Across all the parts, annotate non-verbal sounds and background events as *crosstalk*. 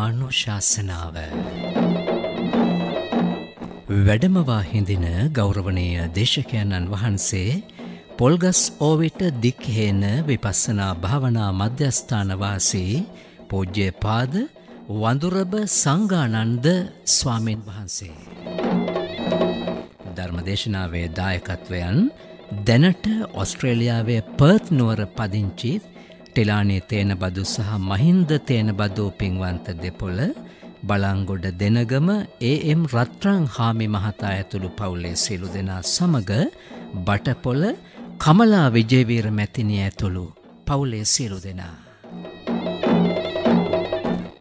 ධර්මානුශාසනාව වැඩමවා හිඳින ගෞරවනීය දේශකයන්න් වහන්සේ පොල්ගස් ඕවිට දික්හේන විපස්සනා භාවනා මධ්‍යස්ථානවාසී පෝජ්‍ය පාද වඳුරබ සංගානන්ද ස්වාමීන් වහන්සේ. ධර්මදේශනාවේ දායකත්වයන් දැනට ඔස්ට්‍රේලියාවේ පර්ත් නුවර පදිංචිත් ටිලානේ තේන බදු සහ මහින්ද තේන බදූ පින්වන්ත දෙපොල බලංගොඩ දෙනගම ඒ.එම්. රත්රං හාමි මහතා ඇතුළු පවුලේ සියලු දෙනා සමග බටපොල කමලා විජේවීර මැතිනිය ඇතුළු පවුලේ සියලු දෙනා.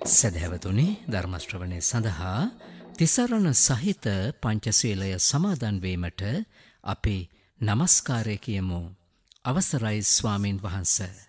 සැදැවතුනි ධර්මශ්‍රවණය සඳහා තිසරණ සහිත පංචසීලය සමාදන්වීමට අපි නමස්කාරය කියමු අවසරයි ස්වාමීන් වහන්ස.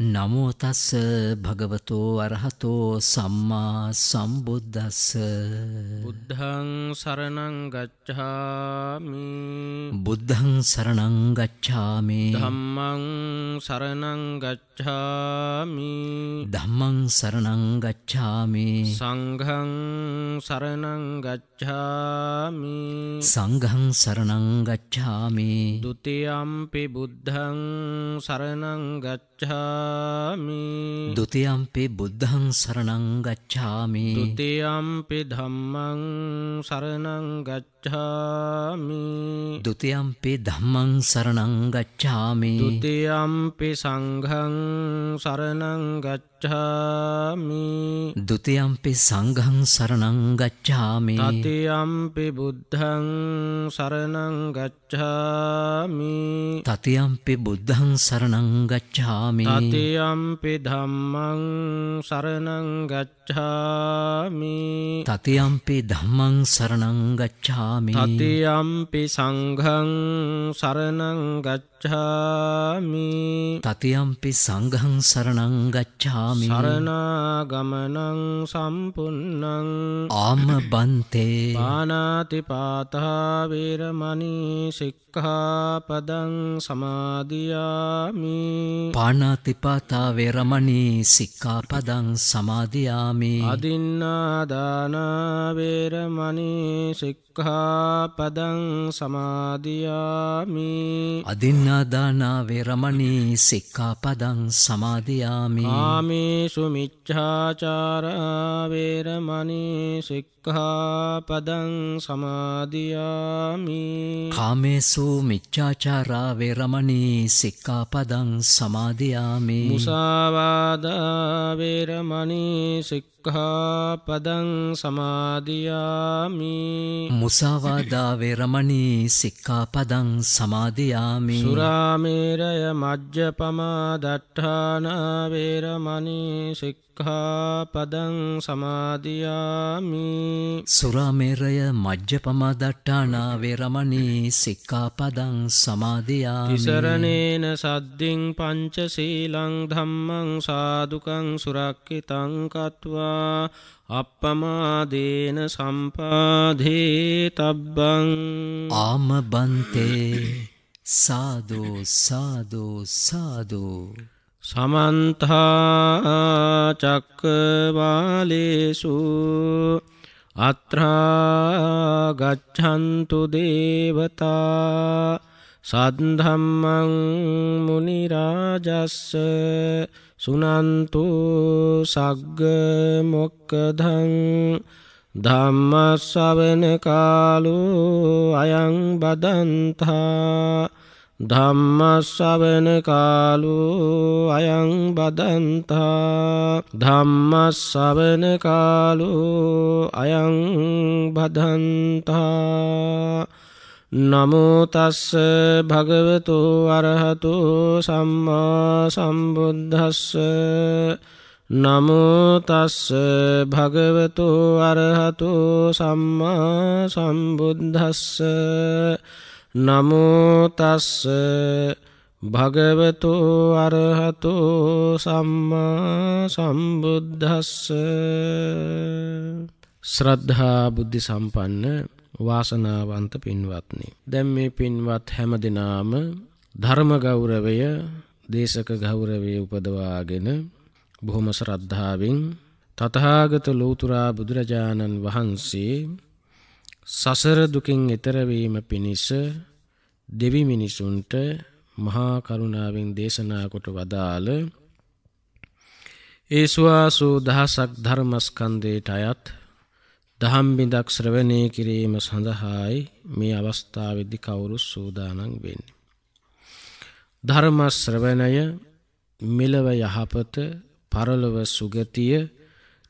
නමෝතස්ස භගවතෝ අරහතෝ සම්මා සම්බුද්ධස්ස බුද්ධං සරණංගච්ඡාමි බුද්ධං සරණංගච්ඡාමි ධම්මං සරණංගච්ඡාමි ධම්මං සරණංගච්ඡාමි සංඝං සරණංගච්ඡාමි සංඝං සරණංගච්ඡාමි ဒ ුතියම්පි බුද්ධං සරණංගච්ඡාමි ගච්ඡාමි ဒ ුතියම්පි බුද්ධං සරණං ගච්ඡාමි ဒ ුතියම්පි ධම්මං සරණං ගච්ඡාමි ဒ ුතියම්පි ධම්මං සරණං ගච්ඡාමි ဒ ුතියම්පි සංඝං සරණං ගච්ඡාමි ဒ ුතියම්පි සංඝං සරණං ගච්ඡාමි තතියම්පි බුද්ධං සරණං ගච්ඡාමි තතියම්පි බුද්ධං සරණං ගච්ඡාමි තතියම්පි ධම්මං සරණං ගච්ඡාමි. තතියම්පි ධම්මං සරණං ගච්ඡාමි. තතියම්පි සංඝං සරණං ගච්ඡාමි තතියම්පි සංඝං සරණං ගච්ඡාමි. සරණාගමනං සම්පුන්නං ආම බන්තේ පානාතිපාතා වේරමණී සික්ඛාපදං සමාදියාමි. පානාතිපාතා වේරමණී සික්ඛාපදං සමාදියාමි. අදින්නාදාන වේරමණී සික්ඛාපදං සමාදියාමි. අදින්නාදානා වේරමණී සික්ඛාපදං සමාදියාමි. ආමේසු මිච්ඡාචාරා වේරමණී සික්ඛාපදං සමාදියාමි. කාමේසු මිච්ඡාචාරා වේරමණී සික්ඛාපදං සමාදියාමි. මුසාවාදා වේරමණී සික්ඛාපදං සමාදියාමි. මුසාවාදා වේරමණී සික්ඛාපදං සමාදියාමි. සුරාමේරය මජ්ජපමා දට්ඨාන වේරමණී සික්ඛාපදං සමාදියාමි සුරාමේරය මජ්ජපමදට්ටානා වේරමණී සික්ඛාපදං සමාදියාමි. තිසරණේන සද්දින් පංචසීලං ධම්මං සාදුකං සුරක්කිතං කତ୍වා. අප්පමාදේන සම්පාදේ තබ්බං ආම බන්තේ සාදු සාදු සාදු සමන්තා චක්කවාලේසු අත්‍රා ගච්ඡන්තු දේවතා සද්ධම්මං මුනි රාජස්ස සුනන්තු සග්ග මොක්කදං ධම්මස්සවන කාලෝ අයං බදන්තා ධම්මස්සවන කාලු අයං බදන්තා. ධම්මස්සවන කාලු අයං බදන්තා. නමුතස්ස භගවතු අරහතු සම්මා සම්බුද්ධස්ස නමුතස්ස භගවතු අරහතු සම්මා සම්බුද්ධස්ස නමුතස්ස භගවතු අරහතු සම්මා සම්බුද්ධස්ස ශ්‍රද්ධහා බුද්ධි සම්පන්න වාසනාවන්ත පින්වත්නි. දැම් මේ පින්වත් හැම දෙනාම ධර්ම ගෞරවය දේශක ගෞරවය උපදවාගෙන බොහොම ශ්‍රද්ධාවෙන් තතහාගත ලෝතුරා බුදුරජාණන් වහන්සේ සසර දුකින් එතරවීම පිණිස දෙවි මිනිසුන්ට මහා කරුණාවෙන් දේශනා කොට වදාළ ඒ ස්වාසූ දහසක් ධර්මස්කන්දයට අයත් දහම්බිඳක් ශ්‍රවණය කිරීම සඳහායි මේ අවස්ථාවදි කවුරු සූදානන් වෙන්න. ධර්මශ්‍රවණය මෙලව යහපත පරලොව සුගතිය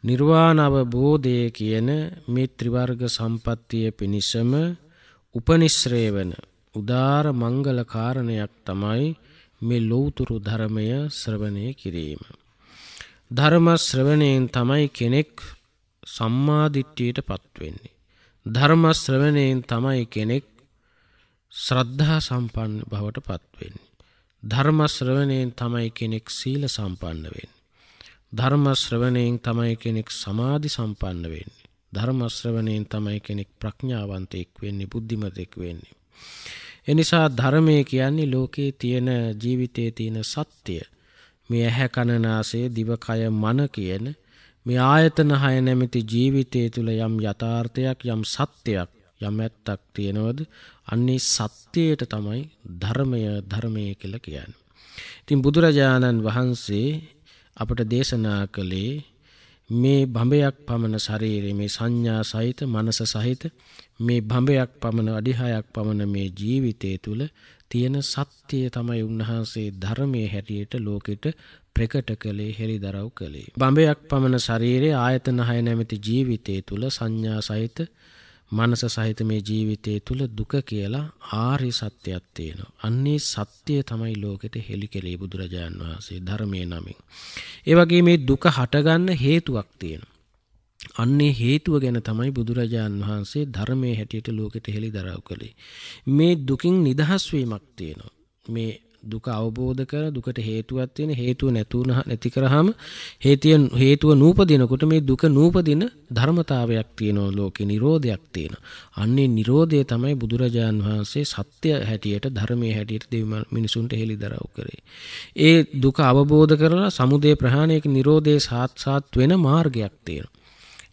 නිර්වාණව බෝධය කියන මේ ත්‍රිවර්ග සම්පත්තිය පිණිසම උපනිශ්‍රේ වන උදාර මංගල කාරණයක් තමයි මේ ලෝතුරු ධර්මය ශ්‍රවණය කිරීම. ධර්ම ශ්‍රවණයෙන් තමයි කෙනෙක් සම්මාධිට්ටියට පත්වෙන්නේ. ධර්ම ශ්‍රවණයෙන් තමයි කෙනෙක් ශ්‍රද්ධහා සම්පන්න බවට පත්වෙන්නේ. ධර්ම ශ්‍රවණයෙන් තමයි කෙනෙක් සීල සම්පන්න වෙන්නේ. ධර්ම ශ්‍රවණයෙන් තමයි කෙනෙක් සමාධි සම්පන්න වෙන්නේ. ධර්ම ශ්‍රවණයෙන් තමයි කෙනෙක් ප්‍රඥාවන්තයෙක් වෙන්නේ බුද්ධිමතෙක් වෙන්නේ. එනිසා ධර්මය කියන්නේ ලෝකයේ තියෙන ජීවිතයේ තියෙන සත්‍යය මේ ඇහැ කණනාසේ දිවකය මන කියන මේ ආයතන හය නැමැති ජීවිතය තුළ යම් යථාර්ථයක් යම් සත්‍යයක් යම් ඇත්තක් තියෙනවද අන්නේ සත්‍යයට තමයි ධර්මය ධර්මය කියල කියන්න. ඉතින් බුදුරජාණන් වහන්සේ අපට දේශනා කළේ මේ බඹයක් පමණ ශරීරයේ මේ සංඥා සහිත මනස සහිත මේ බඹයක් පමණ අඩිහායක් පමණ මේ ජීවිතය තුළ තියෙන සත්‍යය තමයි උන්වහන්සේ ධර්මය හැටියට ලෝකෙට ප්‍රකට කළේ හෙළි දරව් කළේ. බඹයක් පමණ ශරීරයේ ආයතන හය නැමැති ජීවිතය තුළ සංඥා සහිත මනස සහිත මේ ජීවිතය තුළ දුක කියලා ආරි සත්‍යයක් තියෙනවා. අන්නේ සත්‍යය තමයි ලෝකෙට හෙළි කෙළේ බුදුරජාණන් වහන්සේ ධර්මය නමින්. ඒවගේ මේ දුක හටගන්න හේතුවක් තියෙන. අන්නේ හේතුව ගැන තමයි බුදුරජාණන් වහන්සේ ධර්මය හැටියට ලෝකෙට හෙළි දරව් කළේ. මේ දුකින් නිදහස්වීමක් තියෙනවා. මේ දුක අවබෝධ කර දුකට හේතුවත් තියෙන හේතුව නැතුවන නැති කරාම හේතිය හේතුව නූපදිනකොට මේ දුක නූපදින ධර්මතාවයක් තියෙනවා ලෝකේ නිරෝධයක් තියෙන. අන්නේ නිරෝධය තමයි බුදුරජාන් වහන්සේ සත්‍ය හැටියට ධර්මයේ හැටියට දෙවි මිනිසුන්ට හෙළිදරව් කරේ. ඒ දුක අවබෝධ කරලා සමුදය ප්‍රහාණයක නිරෝධයේ සාත්සාත් වෙන මාර්ගයක් තියෙනවා.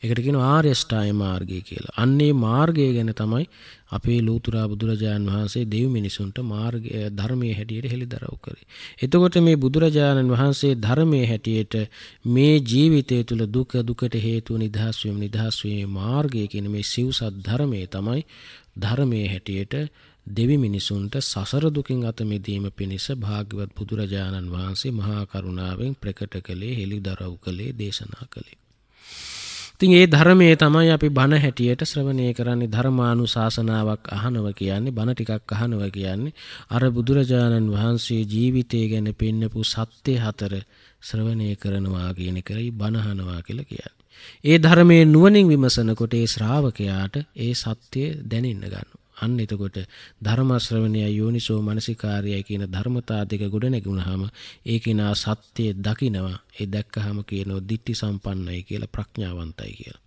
එකට කියන ආර්යෂ්ඨාය මාර්ගය කියලා. අන්නේ මාර්ගය ගැන තමයි අපේ ලෝතුරා බුදුරජාණන් වහන්සේ දෙව් මිනිසුන්ට මාර්ගය ධර්මය හැටියට හෙළිදරව් කරේ. එතකොට මේ බුදුරජාණන් වහන්සේ ධර්මය හැටියට මේ ජීවිතය තුළ දුක දුකට හේතුව නිදහස් වීම නිදහස් වීමේ මාර්ගය කියන මේ සිව්සත් ධර්මය තමයි ධර්මය හැටියට දෙවි මිනිසුන්ට සසර දුකින් අත මිදීම පිණිස භාග්‍යවත් බුදුරජාණන් වහන්සේ මහා කරුණාවෙන් ප්‍රකට කළේ හෙළිදරව් කළේ දේශනා කළේ. ඉතින් ඒ ධර්මයේ තමයි අපි බණ හැටියට ශ්‍රවණය කරන්නේ ධර්මානු ශාසනාවක් අහනව කියන්නේ බණ ටිකක් අහනව කියන්නේ අර බුදුරජාණන් වහන්සේ ජීවිතය ගැන පෙන්නපු සත්‍ය හතර ශ්‍රවණය කරනවා කියන කරයි බණහනවා කියලා කියන්නේ. ඒ ධර්මයේ නුවණින් විමසනකොට ඒ ශ්‍රාවකයාට ඒ සත්‍යය දැනෙන්න ගන්නවා. අන්න එතකොට ධර්මශ්‍රවණය යෝනිසෝ මනසිකාරයයි කියන ධර්මතා දෙක ගොඩ නැගුණහම ඒ කෙනා සත්‍යය දකිනවා ඒ දැක්කහම කියනෝ දිට්ටි සම්පන්නයි කියලා ප්‍රඥාවන්තයි කියලා.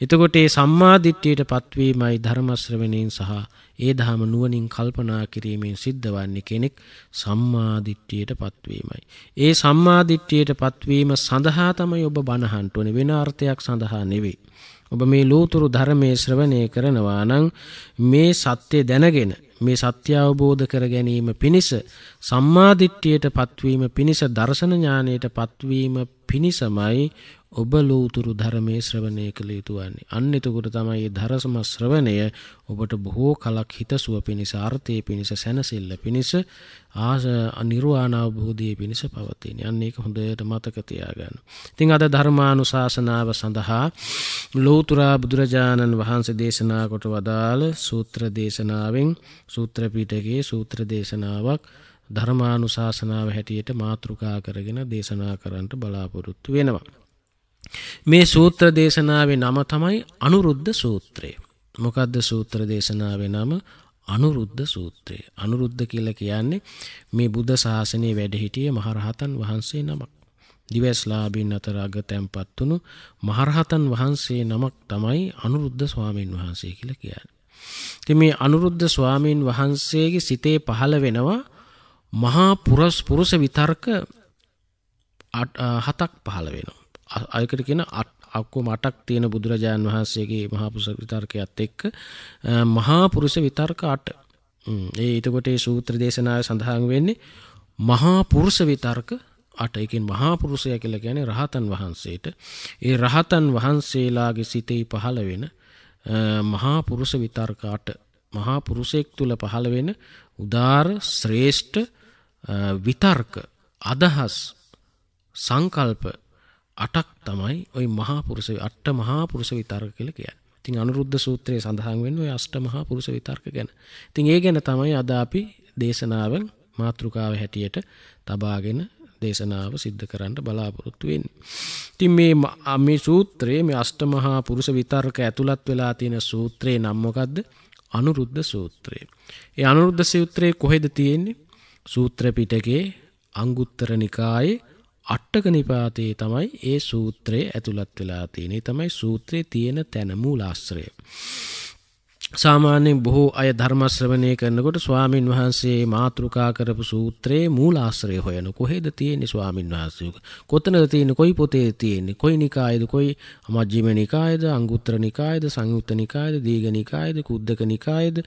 එතකොට ඒ සම්මාධිට්ටියට පත්වීමයි ධර්මශ්‍රවණයෙන් සහ ඒ දහම නුවනින් කල්පනා කිරීමෙන් සිද්ධ වන්නේ කෙනෙක් සම්මාධිට්ටියට පත්වීමයි. ඒ සම්මාධිට්ටියට පත්වීම සඳහා තමයි ඔබ බණහන්ටුවන වෙන අර්ථයක් සඳහා නෙවේ. ඔබ මේ ලෝතුරු ධර්මය ශ්‍රවණය කරනවා නම් මේ සත්‍යය දැනගෙන මේ සත්‍ය අවබෝධ කර ගැනීම පිණිස සම්මාධිට්්‍යයට පත්වීම පිණිස දර්ශන ඥානයට පත්වීම පිණිසමයි ඔබ ලෝතුරු ධර්මය ශ්‍රවණය කළ යුතුවන්නේ. අන්න එතකොට තමයි ධරසම ශ්‍රවණය ඔබට බොහෝ කලක් හිතසුව පිණිස අර්ථය පිණිස සැනසිල්ල පිණිස ආස නිර්වාණාවබෝධය පිණිස පවතින. යන්න ඒක හොඳයට මතකතියාගන්න. තිං අද ධර්මානු ශාසනාව සඳහා ලෝතුරා බුදුරජාණන් වහන්සේ දේශනා කොට වදාළ සූත්‍ර දේශනාවෙන් සූත්‍රපීටගේ සූත්‍ර දේශනාවක් ධර්මානු ශාසනාව හැටියට මාතෘකා කරගෙන දේශනා කරන්නට බලාපොරොත්තු වෙනවා. මේ සූත්‍ර දේශනාවේ නම තමයි අනුරුද්ධ සූත්‍රය. මොකක්ද සූත්‍ර දේශනාව නම අනුරුද්ධ සූත්‍රය. අනුරුද්ධ කියල කියන්නේ මේ බුද්ධ ශාසනය වැඩහිටිය මහරහතන් වහන්සේ නමක්. දිවස්ලාබීන් අතර අග තැන්පත් වුණු මහරහතන් වහන්සේ නමක් තමයි අනුරුද්ධ ස්වාමීන් වහන්සේ කියල කියන්න. ති මේ අනුරුද්ධ ස්වාමීන් වහන්සේගේ සිතේ පහළ වෙනවා මහා පුරස් පුරුෂ විතර්ක හතක් පහළ වෙනවා. අයකට කියෙන අක්කු මටක් තියෙන බුදුරජාණන් වහන්සේගේ මහාපුරුෂ විතර්කයත් එක්ක මහා පුරුෂ විතර්ක අට. ඒ ඊතකොට ඒ සූත්‍ර දේශනාව සඳහන් වෙන්නේ මහා පුරුෂ විතර්ක අට. එකින් මහා පුරුෂය කියල ගැන රහතන් වහන්සේට. ඒ රහතන් වහන්සේලාගේ සිතෙහි පහළ වෙන මහා පුරුෂ විතර්කාට මහා පුරුෂෙක් තුළ පහළ වෙන උදාර ශ්‍රේෂ්ඨ විතර්ක අදහස් සංකල්ප අටක් තමයි ඔයි මහාපුරුෂ අට්ට මහාපුරුෂ විතර්ක කියල කිය තින් අනුරුද්ධ සූත්‍රයේ සඳහන් වෙන්න ඔය අෂ්ට මහාපුරුෂ විතර්ක ගැන තින් ඒ ගැන තමයි අද අපි දේශනාවන් මාතෘකාව හැටියට තබාගෙන දේශනාව සිද්ධ කරන්න බලාපොරොත්තු වෙන්. තින් මේ මේ සූත්‍රයේ මේ අෂ්ටමහා පුරුෂ විතර්ක ඇතුළත් වෙලා තියෙන සූත්‍රයේ නම්මොකක්ද අනුරුද්ධ සූත්‍රයේ. ඒ අනුරුද්ධ සූත්‍රයේ කොහෙද තියෙන්නේ සූත්‍ර පිටකේ අංගුත්තර නිකායේ අට්ටක නිපාතයේ තමයි ඒ සූත්‍රයේ ඇතුළත් වෙලා තියෙනේ තමයි සූත්‍රයේ තියෙන තැන මූලාශ්‍රය. සාමාන්‍යයෙන් බොහෝ අය ධර්මශ්‍රවණය කරනකොට ස්වාමින් වහන්සේ මාතෘකා කරපු සූත්‍රයේ මූලාශ්‍රය හොයන. කොහෙද තියෙන්නේ ස්වාමින් වහන්සේක කොතනද තියෙන්නේ? කොයි පොතේ තියෙන්නේ? කොයි නිකායද? කොයි මජ්ක්‍ධිම නිකායද? අංගුත්තර නිකායද? සංයුත්ත නිකායද? දීඝ නිකායද? කුද්දක නිකායද?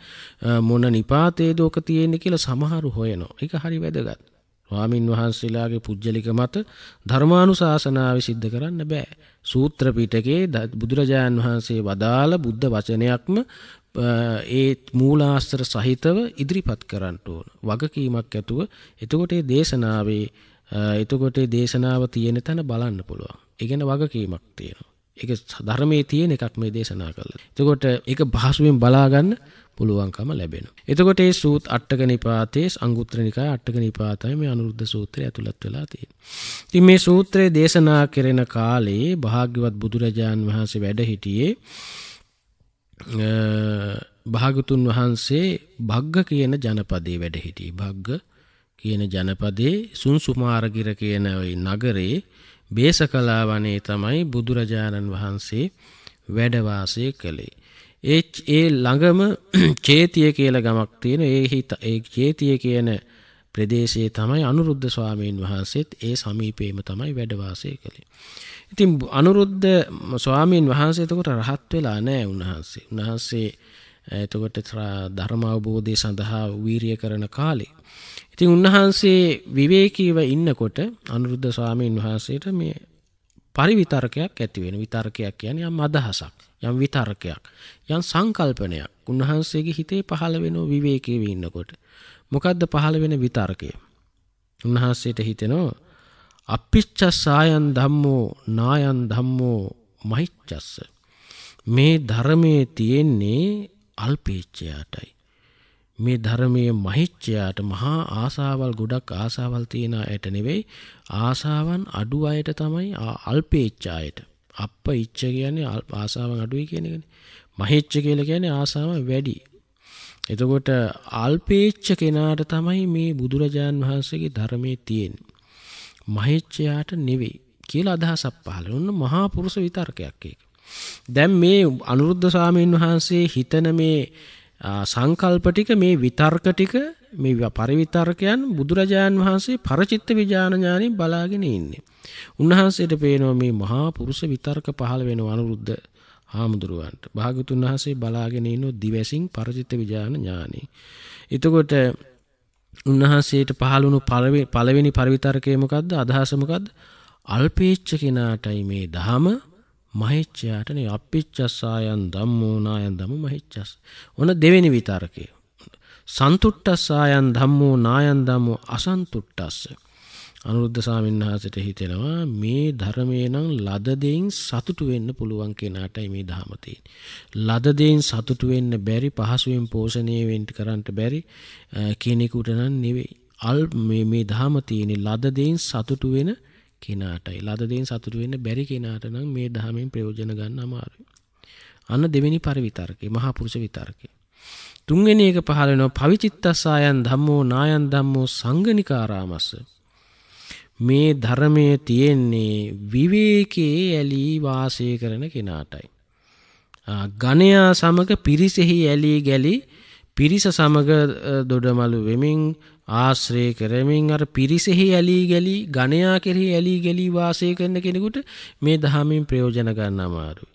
මොන නිපාතේද ඕක තියෙන්නේ කියලා සමහරු හොයනවා. ඒක හරි වැදගත්. ස්වාමින් වහන්සේලාගේ පුද්ගලික මත ධර්මානුශාසනාව සිද්ධ කරන්න බෑ. සූත්‍ර පිටකේ බුදුරජාණන් වහන්සේ වදාළ බුද්ධ වචනයක්ම ඒ මූලාස්තර සහිතව ඉදිරිපත් කරන්නට ඕන. වගකීමක් ඇතුව එතකොට දේශනාවේ එතකොට දේශනාව තියෙන තැන බලන්න පුළුවන්. ඉගෙන වගකීමක් තියෙනවා. එක ධර්මයේ තියෙන එකක් මේ දේශනා කළ. එතකොට එක භාසුවෙන් බලාගන්න පුළුවන්කම ලැබෙන. එතකොට ඒ සූත් අට්ටක නිපාතයේ අංගුත්‍රනිකා අට්ටක නිපාතයි මේ අනුරුද්ධ සූත්‍රය ඇතුළත් වෙලා තියෙන. ඉතින් මේ සූත්‍රය දේශනා කෙරෙන කාලේ භාග්‍යවත් බුදුරජාණන් වහන්සේ වැඩ හිටියේ භාගතුන් වහන්සේ භග්ග කියන ජනපදේ වැඩ හිටිය භග්ග කියන ජනපදේ සුන්සුමාරගිර කියන නගරේ බේස කලා වනේ තමයි බුදුරජාණන් වහන්සේ වැඩවාසය කළේ. ඒ ඒ ළඟම *clears throat* චේතිය කියල ගමක් තියෙන ඒ හිත ඒ චේතිය කියන ප්‍රදේශයේ තමයි අනුරුද්ධ ස්වාමීන් වහන්සේත් ඒ සමීපේම තමයි වැඩවාසය කළේ. ඉතින් අනුරුද්ධ ස්වාමීන් වහන්සේතකොට රහත් වෙලා නෑ උන්වහන්සේ උන්වහන්සේ එතකොට ධර්මාවබෝධය සඳහා වීරිය කරන කාලේ. ඉතින් උන්වහන්සේ විවේකීව ඉන්නකොට අනුරුද්ධ ස්වාමීන් වහන්සේට මේ පරිවිතර්කයක් ඇතිවෙන විතර්කයක් කියන යම් අදහසක් යම් විතර්කයක් යම් සංකල්පනයක් උන්වහන්සේගේ හිතේ පහළ වෙන විවේකීව ඉන්නකොට මොකද්ද පහළ වෙන විතර්කය? උන්වහන්සේට හිතෙනවා අපිච්චස්සායන් ධම්මෝ නායන් ධම්මෝ මහිච්චස්ස මේ ධර්මයේ තියෙන්නේ අල්පේච්චයාටයි මේ ධර්මය මහිච්චයාට මහා ආසාවල් ගොඩක් ආසාවල් තියෙන ඇයට නෙවෙයි ආසාවන් අඩු අයට තමයි අල්පේච්චායට අප ඉච්ච කියන්නේ ආසාවන් අඩුයි කියනගෙන මහිච්ච කියල කියන ආසාව වැඩි. එතකොට අල්පේච්ච කෙනාට තමයි මේ බුදුරජාණන් වහන්සේගේ ධර්මය තියෙන්. මහිච්චයාට නෙවෙයි කියල අදහසක් පහල ඔන්න මහා පුරුෂ විතර්කයක් එක. දැම් මේ අනුරුද්ධ සාමීන් වහන්සේ හිතන මේ සංකල්පටික මේ විතර්කටික මේ පරිවිතර්කයන් බුදුරජාණන් වහන්සේ පරචිත්ත විජානඥානින් බලාගෙන ඉන්නේ. උන්වහන්සේට පේනවා මේ මහා පුරුෂ විතර්ක පහළ වෙන අනුරුද්ධ හාමුදුරුවන්ට භාගතුන් වහසේ බලාගෙන ඉන්න දිවැසින් පරචිත්ත විජාන ඥානී. එතකොට උන්වහන්සේට පහළුණු පළවෙනි පරිවිතර්කයමකක්ද අදහසමකක්ද අල්පේච්ච කෙනාටයි මේ දහම මහිච්චයාටන අපිච්චස්සායන් දම්මෝනායන් දම මහිච්චස් ඕන දෙවෙනි විතරකය. සන්තුට්ටස්සායන් ධම්මෝ නායන් දම්මෝ අසන්තුට්ටස්ස. අනුරුද්ධ සාමීන් වහසට හිතෙනවා මේ ධර්මය නම් ලදදෙයින් සතුටු වෙන්න පුළුවන් කෙනාටයි මේ දහමතින්. ලදදෙයින් සතුටු වෙන්න බැරි පහසුවෙන් පෝෂණය වෙන්ට කරන්නට බැරි කෙනෙකුට නම් නෙවෙයි. අල් මේ දහමතියනෙ ලදදෙයින් සතුටු වෙන කෙනාටයි ලදදෙන් සතුටු වෙන්න බැරි කෙනාට නම් මේ දහමෙන් ප්‍රයෝජන ගන්න අමාරු. අන්න දෙවෙනි පරිවිතර්කය මහා පුරුෂ විතර්කය. තුන්වෙනි එක පහලනවා පවිචිත්තස්සායන් ධම්මෝ නායන් ධම්මෝ සංගනිකාරාමස්ස. මේ ධර්මය තියෙන්නේ විවේකයේ ඇලී වාසය කරන කෙනාටයි. ගණයා සමග පිරිසෙහි ඇලී ගැලි පිරිස සමග දොඩමලු වෙමින් ආශ්‍රය කරමින් අර පිරිසෙහි ඇලී ගැලි ගණයා කෙරෙහි ඇලී ගැලී වාසය කරන කෙනෙකුට මේ දහමින් ප්‍රයෝජන ගන්න අමාරුයි.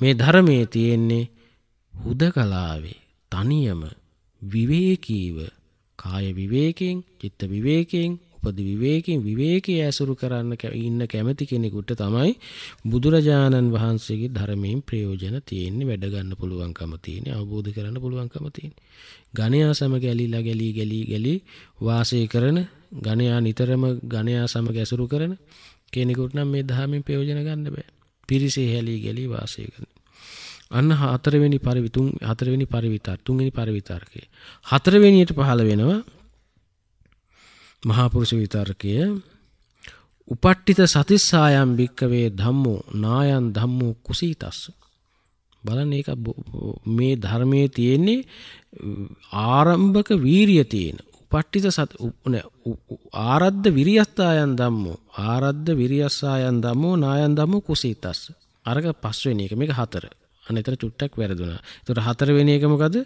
මේ ධර්මය තියෙන්නේ හුද කලාවේ තනියම විවේකීව කාය විවේකෙන් චිත්ත විවේකෙන් උපදි විවේකෙන් විවේකය ඇසුරු කරන්න ඉන්න කැමති කෙනෙකුට තමයි බුදුරජාණන් වහන්සේගේ ධර්මයෙන් ප්‍රයෝජන තියෙන්නේ වැඩ ගන්න පුළුවන්කම තියෙන්නේ අවබෝධ කරන්න පුළුවන්කම තියෙන්නේ. ගණයා සමග ඇලිලා ගැලී ගැලී ගැලී වාසය කරන ගණයා නිතරම ගණයා සමග ඇසුරු කරන කෙනෙකුට නම් මේ ධර්මයෙන් ප්‍රයෝජන ගන්න බෑ. පිරිසේ හැලී ගැලී වාසය කරන. අන්න හතරවෙනි පරිවිතුන් හතරවෙනි පරිවිතර තුන්වෙනි පරිවිතර්කය. හතරවෙනියට පහළ වෙනවා මහාපුරුෂ විතර්කය උපට්ටිත සතිස්සායම් භික්කවේ ධම්මෝ නායන් ධම්මෝ කුසීතස්ස. බලන්න ඒක මේ ධර්මය තියෙන්නේ ආරම්භක වීරිය තියෙන. උපට්ටිත සත් ආරද්ධ විරියස්ථායන් දම්මෝ ආරද්ධ විරියස්සායන් දම්මෝ නායන් දම්මෝ කුසීතස්ස. අරක පස්වෙනි එක මේක හතර. අනතර චුට්ටක් වැරදුනා. එතකොට හතරවෙනි එක මොකද?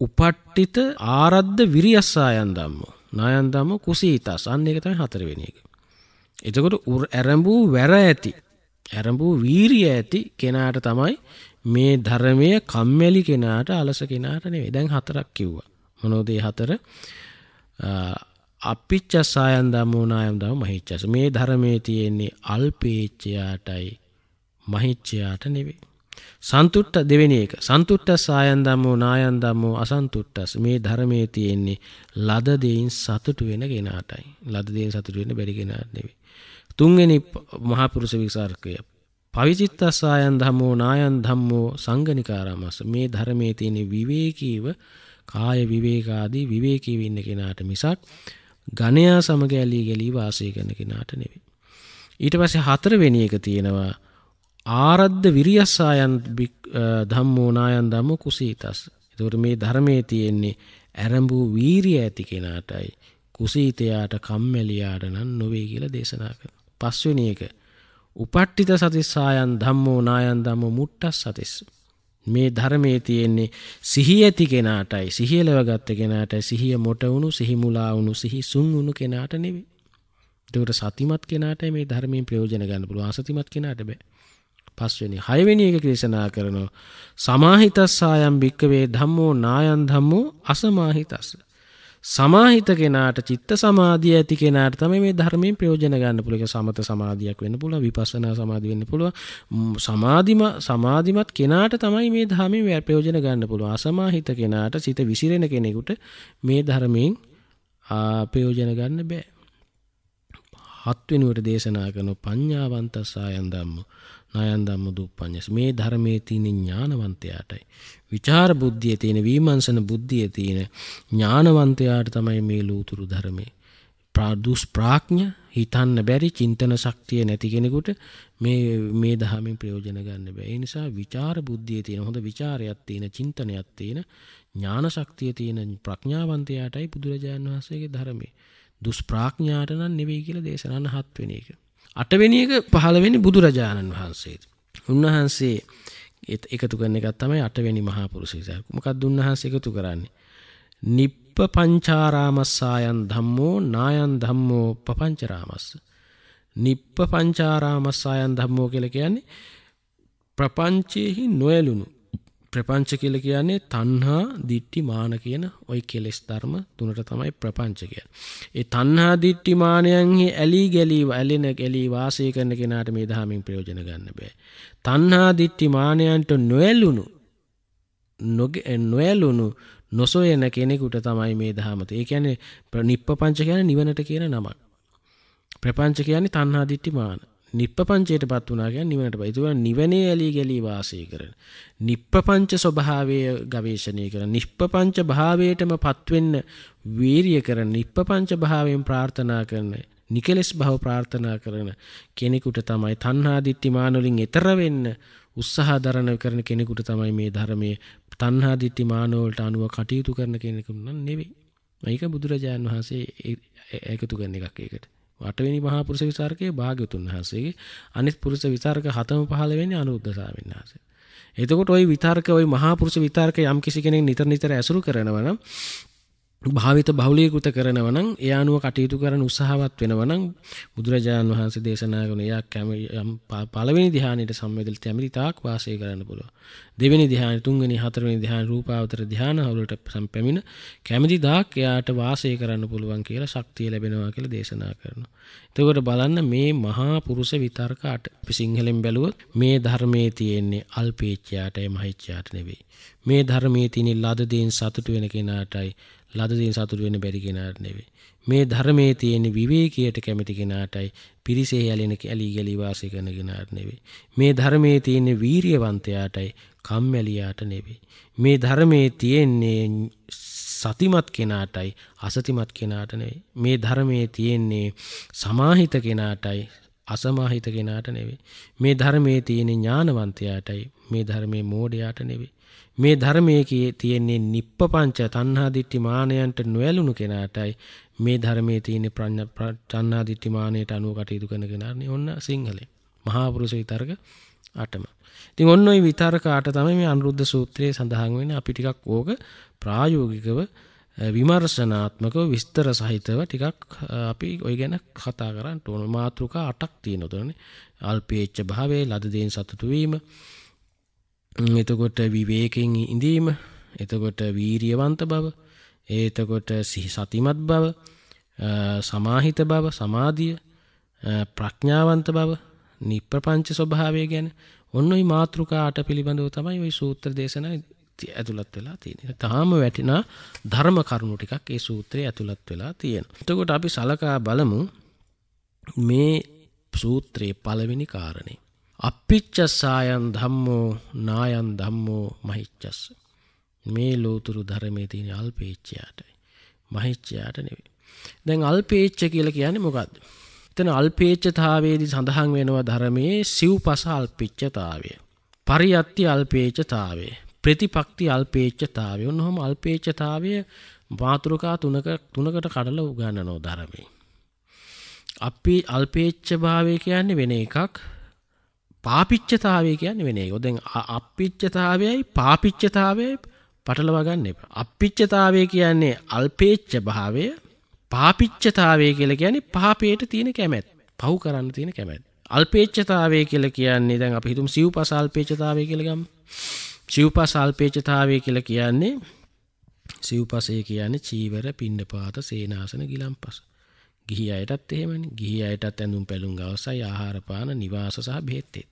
උපට්ටිත ආරද්ධ විරියස්සායන් දම්මෝ නායන් දම්මෝ කුසීතස්. අන්න ඒක තමයි හතරවෙනි එක. එතකොට උර් ඇරඹූ වැර ඇති ඇරඹූ වීරිය ඇති කෙනාට තමයි මේ ධර්මය කම්මැලි කෙනාට අලස කෙනාට නෙවෙයි. දැන් හතරක් කිව්වා. මොනෝද ඒ හතර? අපිච්චසායන් දම්මෝ නායම් දම්මෝ මහිච්චස. මේ ධර්මයේ තියෙන්නේ අල්පේච්ඡයාටයි මහිච්ඡයාට නෙවෙයි. සන්තුට්ට දෙවෙනි එක සන්තුට්ටස් ආයන් දම්මෝ නායන් දම්මෝ අසන්තුට්ටස් මේ ධර්මයේ තියෙන්නේ ලද දෙයින් සතුටු වෙන කෙනාටයි. ලද දෙයින් සතුටු වෙන්න බැරි කෙනාට නෙවෙයි. තුන්වෙනි මහා පුරුෂ විසර්කය පවිචිත්තස් ආයන් ධම්මෝ නායන් ධම්මෝ සංගනිකාරාමස් මේ ධර්මයේ තියෙන විවේකීව කාය විවේකාදී විවේකීව ඉන්න කෙනාට මිසක් ගණයා සමග ඇලී ගලී වාසය කරන කෙනාට නෙවෙයි. ඊට පස්සේ හතරවෙනි එක තියෙනවා ආරද්ධ විරියස්සායන් ධම්මෝනායන් දම්ම කුසීතස්. එතකොට මේ ධර්මයේ තියෙන්නේ ඇරඹූ වීරිය ඇති කෙනාටයි කුසීතයාට කම්මැලියාට නම් නොවේ කියලා දේශනා කරන. පස්වෙනි එක උපට්ටිත සතිස්සායන් ධම්මෝ නායන් ධම්ම මුට්ටස් සතිස්. මේ ධර්මයේ තියෙන්නේ සිහි ඇති කෙනාටයි සිහිය ලැබගත්ත කෙනාටයි සිහිය මොට වුණු සිහි මුලා වුණු සිහි සුන් වුණු කෙනාට නෙවෙයි. එතකොට සතිමත් කෙනාට මේ ධර්මයෙන් ප්‍රයෝජන ගන්න පුළුවන්. අසතිමත් කෙනාට බෑ. පස්වෙනි හයවෙනි එක දේශනා කරනවා සමාහිතස්සායම් භික්කවේ ධම්මෝ නායන් ධම්මෝ අසමාහිතස්ස. සමාහිත කෙනාට චිත්ත සමාධිය ඇති කෙනාට තමයි මේ ධර්මයෙන් ප්‍රයෝජන ගන්න පුළුවන්. සමත සමාධියක් වෙන්න පුළුවන් විපස්සනා සමාධිය වෙන්න පුළුවන්. සමාධිම සමාධිමත් කෙනාට තමයි මේ ධර්මයෙන් ප්‍රයෝජන ගන්න පුළුවන්. අසමාහිත කෙනාට සිත විසිරෙන කෙනෙකුට මේ ධර්මයෙන් ප්‍රයෝජන ගන්න බෑ. හත්වෙනුවට දේශනා කරන පඤ්ඤාවන්තස්සායන් ධම්මෝ නයන් ධම්ම දුප්පඤ්ඤස් මේ ධර්මයේ තියෙන ඥානවන්තයාටයි විචාර බුද්ධිය තියෙන විමර්ශන බුද්ධිය තියෙන ඥානවන්තයාට තමයි මේ ලූතුරු ධර්මයේ ප්‍රාදුස් ප්‍රඥ හිතන්න බැරි චින්තන ශක්තිය නැති කෙනෙකුට මේ මේ දහමින් ප්‍රයෝජන ගන්න බෑ. ඒ නිසා විචාර බුද්ධිය තියෙන හොඳ විචාරයක් තියෙන චින්තනයක් තියෙන ඥාන ශක්තිය තියෙන ප්‍රඥාවන්තයාටයි බුදුරජාණන් වහන්සේගේ ධර්මයේ දුෂ්ප්‍රඥාට නම් නෙවෙයි කියලා දේශනාන හත් වෙන එක. අටවෙනි එක පහළවෙනි බුදුරජාණන් වහන්සේ. උන්වහන්සේ එකතු කරන එකත් තමයි අටවෙනි මහා පුරුෂ විසක්. මොකක්ද උන්වහන්සේ එකතු කරන්නේ? නිප්ප පංචාරාමස්සායන් ධම්මෝ නායන් ධම්මෝ පපංචරාමස්ස. නිප්ප පංචාරාමස්සායන් ධම්මෝ කියලා කියන්නේ ප්‍රපංචයේහි නොයලුණු ප්‍රපංච කියල කියන්නේ තන්හා දිට්ටි මාන කියන ඔයි කෙලෙස් ධර්ම තුනට තමයි ප්‍රපංච කිය. ඒ තන්හා දිට්ටි මානයන්හි ඇලී ගැලී ඇලෙන ගැලී වාසය කරන කෙනාට මේ දහමින් ප්‍රයෝජන ගන්න බෑ. තන්හා දිට්ටි මානයන්ට නොඇල්ලුණු නොඇලුණු නොසොයන කෙනෙකුට තමයි මේ දහමත ඒ කියන්නේ නිප්ප පංච කියන නිවනට කියන නමක්. ප්‍රපංච කියන්නේ තන්හා දිට්ටි මාන නිප්පපංචයට පත් වනාගෙන් නිවනට පයිතුව නිවනේ ඇලී ගැලී වාසය කරන. නිප්පපංච ස්වභාවය ගවේශණය කර නිෂ්පපංච භාවයටම පත්වෙන්න වීරිය කරන නිප්පපංච භාවයෙන් ප්‍රාර්ථනා කරන නිකලෙස් භව ප්‍රාර්ථනා කරන කෙනෙකුට තමයි තන්හාදිට්ටි මානුලින් එතරවෙන්න උත්සාහ දරණ කරන කෙනෙකුට තමයි මේ ධර්මය තන්හාදිට්ටි මානෝවලට අනුව කටයුතු කරන කෙනෙකුන්න නෙවෙයි. මේක බුදුරජාණන් වහන්සේ ඒකතු කරන එකක් ඒකට. අටවෙනි මහා පුරුෂ විචාරකයේ භාග්‍යතුන් වහන්සේගේ අනිත් පුරුෂ විචාරක හතම පහළ වෙන්නේ අනුරුද්ධ ස්වාමීන් වහන්සේ. එතකොට ඔයි විතර්ක ඔයි මහාපුරුෂ විතර්ක යම් කිසි කෙනෙක් නිතර නිතර ඇසුරු කරනවා නම් භාවිත බහුලීකృత කරනවා නම් ඒ අනුව කටයුතු කරන උත්සාහවත් වෙනවා නම් බුදුරජාණන් වහන්සේ දේශනා කරන එයා යම් පළවෙනි ධ්‍යානෙට සම්බන්ධ කැමති තාක් වාසය කරන්න පුළුවන්. දෙවෙනි ධ්‍යාන, තුන්වෙනි, හතරවෙනි ධ්‍යාන රූපාවතර ධ්‍යාන වලට සම්පැමිණ කැමති තාක් එයාට වාසය කරන්න පුළුවන් කියලා ශක්තිය ලැබෙනවා කියලා දේශනා කරනවා. එතකොට බලන්න මේ මහා පුරුෂ විතර්ක අට සිංහලෙන් බැලුවොත් මේ ධර්මයේ තියෙන්නේ අල්පේච්ඡයාටයි මහිච්ඡයාට නෙවෙයි. මේ ධර්මයේ තියෙන ලද දේන් සතුටු වෙන කෙනාටයි ලදදීන් සතුට වෙන බැරි කෙනාට නෙවේ. මේ ධර්මයේ තියෙන විවේකයට කැමති කෙනාටයි පිරිසේ යලෙන ඇලි ගැලි වාසය කරන කෙනාට නෙවේ. මේ ධර්මයේ තියෙන වීරියවන්තයාටයි කම්මැලියාට නෙවේ. මේ ධර්මයේ තියෙන්නේ සතිමත් කෙනාටයි අසතිමත් කෙනාට නෙවේ. මේ ධර්මයේ තියෙන්නේ සමාහිත කෙනාටයි අසමාහිත කෙනාට නෙවේ. මේ ධර්මයේ තියෙන ඥානවන්තයාටයි මේ ධර්මයේ මෝඩයාට නෙවේ. මේ ධර්මයේ තියෙන්නේ නිප්පපංච තණ්හා දිට්ඨි මානයන්ට නොඇලුණු කෙනාටයි. මේ ධර්මයේ තියෙන ප්‍රඥා තණ්හා දිට්ඨි මානයට අනුව කටයුතු කරන කෙනානේ ඔන්න සිංහලෙන්. මහා පුරුෂ විතර්ක අටම. ඉතින් ඔන්න ඔය විතර්ක අට තමයි මේ අනුරුද්ධ සූත්‍රයේ සඳහන් වෙන්නේ. අපි ටිකක් ඕක ප්‍රායෝගිකව විමර්ශනාත්මකව විස්තර සහිතව ටිකක් අපි ඔය ගැන කතා කරන්න ඕන. මාතෘකා අටක් තියෙනවනේ අල්පේච්ඡ භාවයේ ලද දේන් සතුටු වීම එතකොට විවේකෙන් ඉඳීම එතකොට වීරියවන්ත බව ඒතකොට සතිමත් බව සමාහිත බව සමාධිය ප්‍රඥාවන්ත බව නිප්‍රපංච ස්වභාවය ගැන ඔන්නොයි මාතෘකාට පිළිබඳව තමයි ඔයි සූත්‍ර දේශන ඇතුළත් වෙලා තියෙන. තාම වැටිනා ධර්ම කරුණු ටිකක් ඒ සූත්‍රයේ ඇතුළත් වෙලා තියෙන. එතකොට අපි සලකා බලමු මේ සූත්‍රයේ පළවෙනි කාරණේ. අපිච්චස්සායන් ධම්මෝ නායන් ධම්මෝ මහිච්චස්ස. මේ ලෝතුරු ධර්මයේ තියෙන අල්පේච්චයාටයි. මහිච්චයාට නෙවෙයි. දැන් අල්පේච්ච කියලා කියන්නේ මොකද්ද? එතන අල්පේච්ඡතාවයේදී සඳහන් වෙනවා ධර්මයේ සිව්පස අල්පිච්ඡතාවය. පරියත්ති අල්පේච්ඡතාවය. ප්‍රතිපක්ති අල්පේච්ඡතාවය. ඔන්නෝම අල්පේච්ඡතාවය මාතෘකා තුනක තුනකට කඩලා උගන්වනවා ධර්මයේ. අපි අල්පේච්ඡ භාවය කියන්නේ වෙන එකක් පාපිච්චතාවය කියන්නේ වෙන එක. දැන් අපිච්චතාවයයි පාපිච්චතාවයයි පටලවා ගන්න එපා. අපිච්චතාවය කියන්නේ අල්පේච්ඡ භාවය, පාපිච්චතාවය කියලා කියන්නේ පාපයට තියෙන කැමැත්ත. පව් කරන්න තියෙන කැමැත්ත. අල්පේච්ඡතාවය කියලා කියන්නේ දැන් අපි හිතමු සිව්පස අල්පේච්ඡතාවය කියලා ගමු. සිව්පස අල්පේච්ඡතාවය කියලා කියන්නේ සිව්පසය කියන්නේ චීවර, පිණ්ඩපාත, සේනාසන, ගිලම්පස. ගිහි අයටත් එහෙමනි ගිහි අයටත් ඇඳුම් පැළුම් අවසයි ආහාරපාන නිවාස සහ බෙහෙත්තෙත්.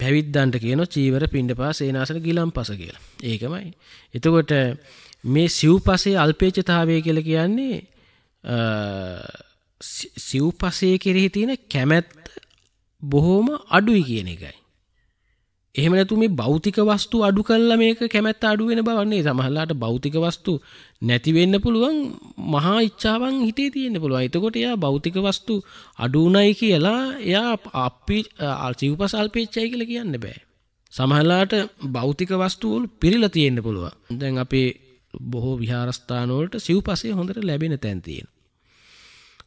පැවිද්දන්ට කියන චීවර පිණ්ඩපා සේනාසන ගිලම් පස කියලා. ඒකමයි. එතකොට මේ සිව්පසේ අල්පේච්චතාවය කියල කියන්නේ සිව්පසේ කෙරෙහි තියෙන කැමැත්ත බොහෝම අඩුයි කියන එකයි. එහෙම නැතු මේ භෞතික වස්තු අඩු කල්ලා මේක කැමැත්ත අඩුවෙන බවන්නේ සමහල්ලාට භෞතික වස්තු නැතිවෙන්න පුළුවන් මහා ඉච්චාවන් හිතේ තියෙන්න පුළුවන්. එතකොට එයා භෞතික වස්තු අඩුනයි කියලා එයා අපි අල්සිව්පස අල්පේච්චයි කියලා කියන්න බෑ. සමහලාට භෞතික වස්තුවල් පිරිල තියෙන්න පුළුවන්. දැන් අපේ බොහෝ විහාරස්ථානවලට සිව්පසේ හොඳට ලැබෙන තැන් තියෙන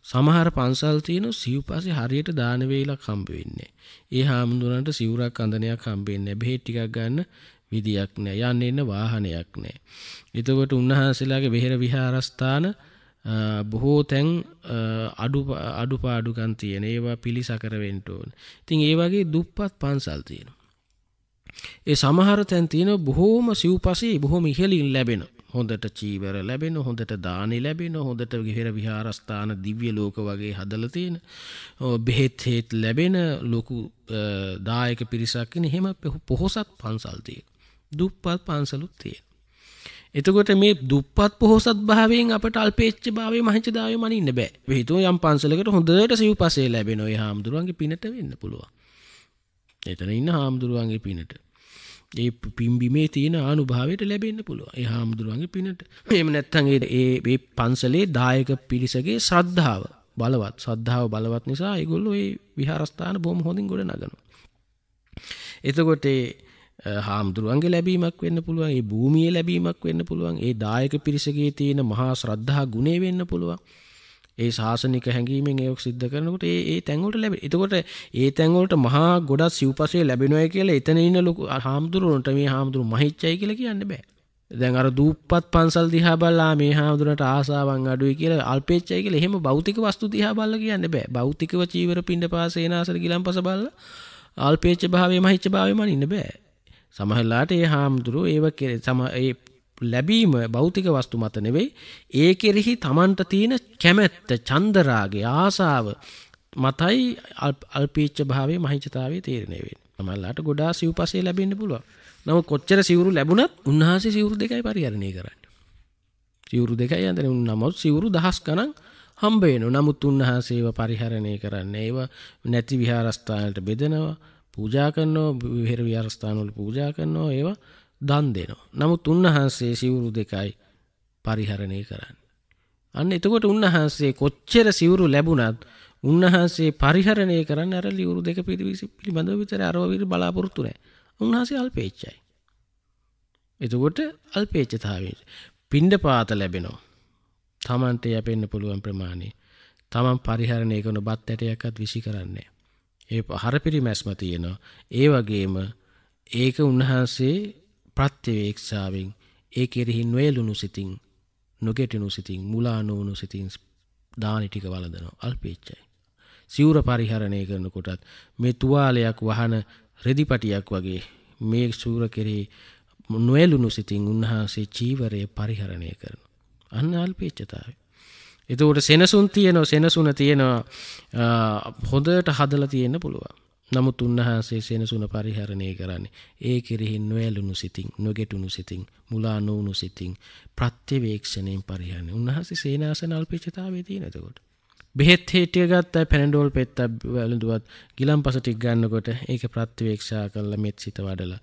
සමහර පන්සල් තියෙන සිව්පසේ හරියට දාන වේලක් හම්බ වෙන්නේ. ඒ හාමුදුරන්ට සිවුරක් අඳනයක් හම්බෙන්නේ නැහැ. බෙහෙත් ටිකක් ගන්න විදියක් නැහැ. යන්න එන්න වාහනයක් නැහැ. එතකොට උන්වහන්සේලාගේ වෙහෙර විහාරස්ථාන බොහෝ තැන් අඩු අඩුපාඩුකම් තියෙන. ඒවා පිළිසකර වෙන්න ඕන. ඉතින් ඒ වගේ දුප්පත් පන්සල් තියෙනවා. ඒ සමහර තැන් තියෙන බොහෝම සිව්පසේ බොහොම ඉහළින් ලැබෙනවා. හොඳට චීවර ලැබෙන හොඳට දානි ලැබෙන හොඳට ගිහෙර විහාරස්ථාන දිව්‍ය ලෝක වගේ හදල තියෙන බෙහෙත් හේත් ලැබෙන ලොකු දායක පිරිසක්කෙන හෙම පොහොසත් පන්සල්තිය දුප්පත් පන්සලුත් තියෙන. එතකොට මේ දුප්පත් පොහොසත් භාවයෙන් අපට අල්පේච්ච භාවය මහිචදාව මනින්න බෑ. හිතුව යම් පන්සලකට හොඳට සිව් පසේ ලැබෙන ඔය හාමුදුරුවන්ගේ පිනට වෙන්න පුළුවන්. එතන ඉන්න හාමුදුරුවන්ගේ පිනට. ඒ පිම්බිමේ තියෙන ආනුභාවයට ලැබෙන්න පුළුවන්. ඒ හාමුදුරුවන්ගේ පිනට. එම නැත්තන් ඒ පන්සලේ දායක පිරිසගේ ශ්‍රද්ධාව බලවත්. සද්ධාව බලවත් නිසා ඒගොල්ලෝ ඒ විහාරස්ථාන බොහොම හොඳින් ගොඩ නගනවා. එතකොට හාමුදුරුවන්ගේ ලැබීමක් වෙන්න පුළුවන් ඒ භූමියේ ලැබීමක් වෙන්න පුළුවන් ඒ දායක පිරිසගේ තියෙන මහා ශ්‍රද්ධා ගුණේ වෙන්න පුළුවන්. ඒ ශාසනික හැඟීමෙන් ඒක සිද්ධ කරනකොට ඒ ඒ තැන්වලට ලැබෙන. එතකොට ඒ තැන්වලට මහා ගොඩක් සිව්පසය ලැබෙනවා කියලා එතන ඉන්න ලොකු හාමුදුරුවන්ට මේ හාමුදුරු මහිච්චයි කියලා කියන්න බෑ. දැන් අර දූප්පත් පන්සල් දිහා බලලා මේ හාමුදුරන්ට ආසාවන් අඩුයි කියලා අල්පේච්චයි කියලා එහෙම භෞතික වස්තු දිහා බලලා කියන්න බෑ. භෞතිකව චීවර පින්ඩ පාසේනාසර ගිලම්පස බලලා අල්පේච්ච භාවයේ මහිච්ච භාවයේ මනින්න බෑ. සමහරලාට ඒ හාමුදුරුවෝ ඒව සම ඒ ලැබීම භෞතික වස්තු මත නෙවෙයි ඒ කෙරෙහි තමන්ට තියෙන කැමැත්ත චන්දරාගේ ආසාව මතයි අල්පීච්ච භාවයේ මහිච්චතාවයේ තීරණය වෙන්නේ. සමහරලාට ගොඩාක් සිව්පසේ ලැබෙන්න පුළුවන්. නමුත් කොච්චර සිවුරු ලැබුණත් උන්වහන්සේ සිවුරු දෙකයි පරිහරණය කරන්නේ. සිවුරු දෙකයි අතර නමුත් සිවුරු දහස් ගණන් හම්බ වෙනවා. නමුත් උන්වහන්සේව පරිහරණය කරන්නේ ඒව නැති විහාරස්ථානවලට බෙදනවා, පූජා කරනවා, විහෙර විහාරස්ථානවල පූජා කරනවා, ඒවා දන් දෙනවා. නමුත් උන්වහන්සේ සිවුරු දෙකයි පරිහරණය කරන්නේ. අන්න එතකොට උන්වහන්සේ කොච්චර සිවුරු ලැබුණත් උන්වහන්සේ පරිහරණය කරන්න අර ලිවුරු දෙක පිළිබඳව විතර අරව විතර බලාපොරොත්තු නැහැ. උන්වහන්සේ අල්පේච්චයි. එතකොට අල්පේච්චතාවය. පින්ඩ පාත ලැබෙනවා. තමන්ට යැපෙන්න පුළුවන් ප්‍රමාණය. තමන් පරිහරණය කරන බත් ඇටයක්වත් විසි කරන්නේ. ඒ හරපිරි මැස්ම තියෙනවා. ඒ වගේම ඒක උන්වහන්සේ ප්‍රත්‍යවේක්ෂාවෙන් ඒ කෙරෙහි නොයලුණු සිතින් නොගෙටනු සිතින් මුලා නොවුණු සිතින් දානිටික වලදනවා අල්පේච්චයි. සිවුර පරිහරණය කරනකොටත් මේ තුවාලයක් වහන රෙදිපටියක් වගේ මේ සූර කෙරේ නොයලුණු සිතින් උන්වහන්සේ චීවරය පරිහරණය කරන. අන්න අල්පේච්චතාව. එතකොට සෙනසුන් තියනෝ සෙනසුන තියෙනවා හොඳට හදල තියෙන්න පුළුවන්. නමුත් උන්වහන්සේ සෙනසුන පරිහරණය කරන්නේ ඒ කෙරෙහි නොයලුණු සිතින් නොගෙටුණු සිතින් මුලා නොවුණු සිතින් ප්‍රත්‍යවේක්ෂණයෙන් පරිහරණය උන්වහන්සේ සේනාසන අල්පේච්චතාවේ තියෙන එතකොට. බෙහෙත් හේටිය ගත්ත පැනඩෝල් පෙත්ත වැලඳුවත් ගිලම් පසටික් ගන්නකොට ඒක ප්‍රත්තිවේක්ෂා කරල මෙත් සිත වඩල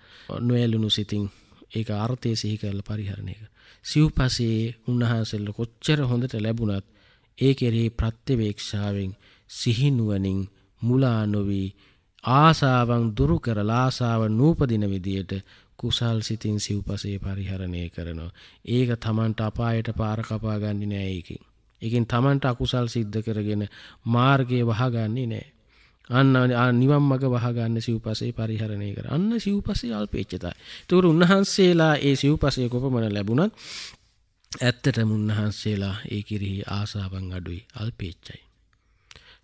නොයලුණු සිතින් ඒක අර්ථය සිහි කරල පරිහරණයක. සිව් පසේ උන්වහන්සෙල්ල කොච්චර හොඳට ලැබුණත් ඒ කෙරේ ප්‍රත්‍යවේක්ෂාවෙන් සිහිනුවනින් මුලා නොවී ආසාවන් දුරු කර ලාසාාව නූපදින විදියට කුසල් සිතින් සිව්පසේ පරිහරණය කරනවා. ඒක තමන්ට අපායට පාරකපා ගන්නි නෑයකින්. එකින් තමන්ට අකුසල් සිද්ධ කරගෙන මාර්ගය වහගන්නේ නෑ. අන්න නිවම් මග වහගන්න සිව්පසේ පරිහරණය කර අන්න සිව්පසේ අල්පේච්චතයි. තුර උන්වහන්සේලා ඒ සිව්පසය කොපමන ලැබුණත් ඇත්තට මුන්වහන්සේලා ඒ කිරිහි ආසාවන් අඩුයි අල්පේච්චයි.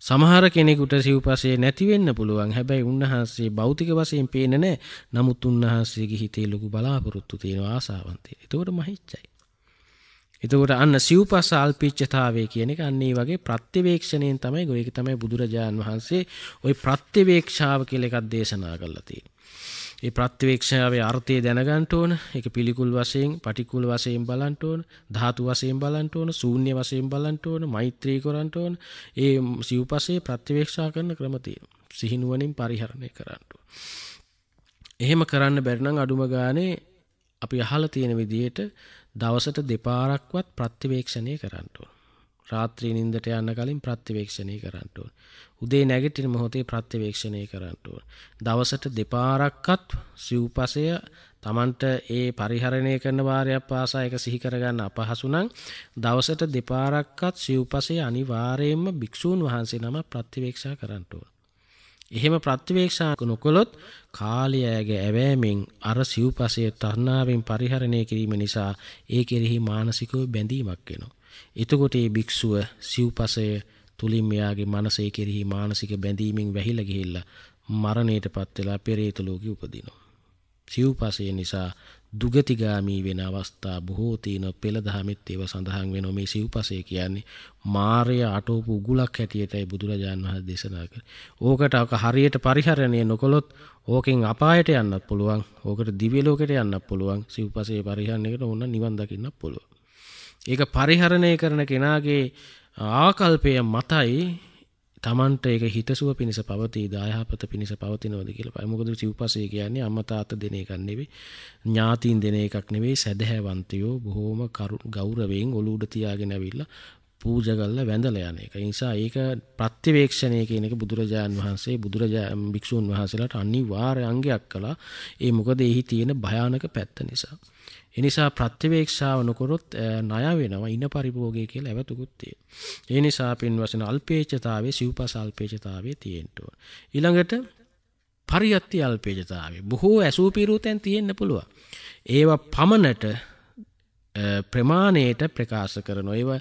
සමහර කෙනෙකුට සිව්පසේ නැතිවෙන්න පුළුවන් හැබැයි උන්වහන්සේ භෞතික වශයෙන් පේන නෑ නමුත් උන්වහන්සේගේ හිතේ ලොකු බලාපොරොත්තු තියෙන ආසාවන්තේ. එතකොට මහිච්චයි. එතකොට අන්න සිව්පස අල්පිච්චතාවය කියන එක අන්නේ වගේ ප්‍රත්‍යවේක්ෂණයෙන් තමයි ගොයක තමයි බුදුරජාණන් වහන්සේ ওই ප්‍රත්‍යවේක්ෂාව කියලා එකක් දේශනා කරලා තියෙන්නේ. ඒ ප්‍රත්‍යවේක්ෂාවේ අර්ථය දැනගන්න ඕන. ඒක පිළිකුල් වශයෙන්, පටිකුල් වශයෙන් බලන්න ඕන, ධාතු වශයෙන් බලන්න ඕන, ශූන්‍ය වශයෙන් බලන්න ඕන, මෛත්‍රී කරන්න ඕන. ඒ සිව්පසේ ප්‍රත්‍යවේක්ෂා කරන ක්‍රම තියෙනවා. සිහිනුවණින් පරිහරණය කරන්න ඕන. එහෙම කරන්න බැරි නම් අඩුම ගානේ අපි අහලා තියෙන විදිහට දවසට දෙපාරක්වත් ප්‍රත්‍යවේක්ෂණය කරන්න ඕන. රාත්‍රී නින්දට යන්න කලින් ප්‍රත්‍යවේක්ෂණය කරන්න ඕන. උදේ නැගිටින මොහොතේ ප්‍රත්‍යවේක්ෂණය කරන්න ඕන. දවසට දෙපාරක්වත් සිව්පසය තමන්ට ඒ පරිහරණය කරන වාරයක් පාසා එක සිහි කරගන්න අපහසු නම් දවසට දෙපාරක්වත් සිව්පසේ අනිවාර්යයෙන්ම භික්ෂූන් වහන්සේ නම ප්‍රත්‍යවේක්ෂා කරන්න ඕන. එහෙම ප්‍රතිවේක්ෂා නොකොළොත් කාලය ඇගේ ඇවෑමෙන් අර සිව්පසය තර්ණාවෙන් පරිහරණය කිරීම නිසා ඒ කෙරෙහි මානසිකව බැඳීමක් වෙනවා. එතකොට ඒ භික්ෂුව සිව්පසය තුලින් මෙයාගේ මනසේ කෙරෙහි මානසික බැඳීමෙන් වැහිලා ගිහිල්ලා මරණයට පත් වෙලා පෙරේත ලෝකෙ උපදිනවා. සිව්පසය නිසා දුගතිගාමී වෙන අවස්ථා බොහෝ තියෙන පෙළ දහමෙත් ඒව සඳහන් වෙනවා මේ සිව්පසය කියන්නේ මාර්ය අටෝපු උගුලක් හැටියටයි බුදුරජාන් වහන්සේ දේශනා කරේ. ඕකට අක හරියට පරිහරණය නොකළොත් ඕකෙන් අපායට යන්නත් පුළුවන්. ඕකට දිව්‍ය ලෝකෙට යන්නත් පුළුවන්. සිව්පසයේ පරිහරණයකට ඕන නිවන් දකින්නත් පුළුවන්. ඒක පරිහරණය කරන කෙනාගේ ආකල්පය මතයි තමන්ට ඒක හිතසුව පිණිස පවතී දායහපත පිණිස පවතිනවද කියලා පයි මොකද සිව්පසය කියන්නේ අම්මා තාත්තා දෙන එකක් නෙවෙයි ඥාතීන් දෙන එකක් නෙවෙයි සදහැවන්තයෝ බොහෝම ගෞරවයෙන් ඔලුවට තියාගෙන ඇවිල්ලා පූජා කරලා වැඳලා යන එක. ඒ නිසා ඒක ප්‍රත්‍යවේක්ෂණය කියන එක බුදුරජාන් වහන්සේ බුදුරජාන් භික්ෂුන් වහන්සේලාට අනිවාර්ය අංගයක් කළා. ඒ මොකද එහි තියෙන භයානක පැත්ත නිසා. එනිසා ප්‍රත්‍යවේක්ෂාව නොකොරොත් ණය වෙනවා ඉන පරිභෝගය කියලා ඇවතුකුත්තේ. ඒ නිසා පින්වසන අල්පේච්ඡතාවයේ සිව්පස අල්පේච්ඡතාවයේ තියෙන්න ඕන. ඊළඟට පරියත්ති අල්පේච්ඡතාවය. බොහෝ ඇසූ පිරූතෙන් තියෙන්න පුළුවන්. ඒවා පමණට ප්‍රමාණයට ප්‍රකාශ කරන ඒව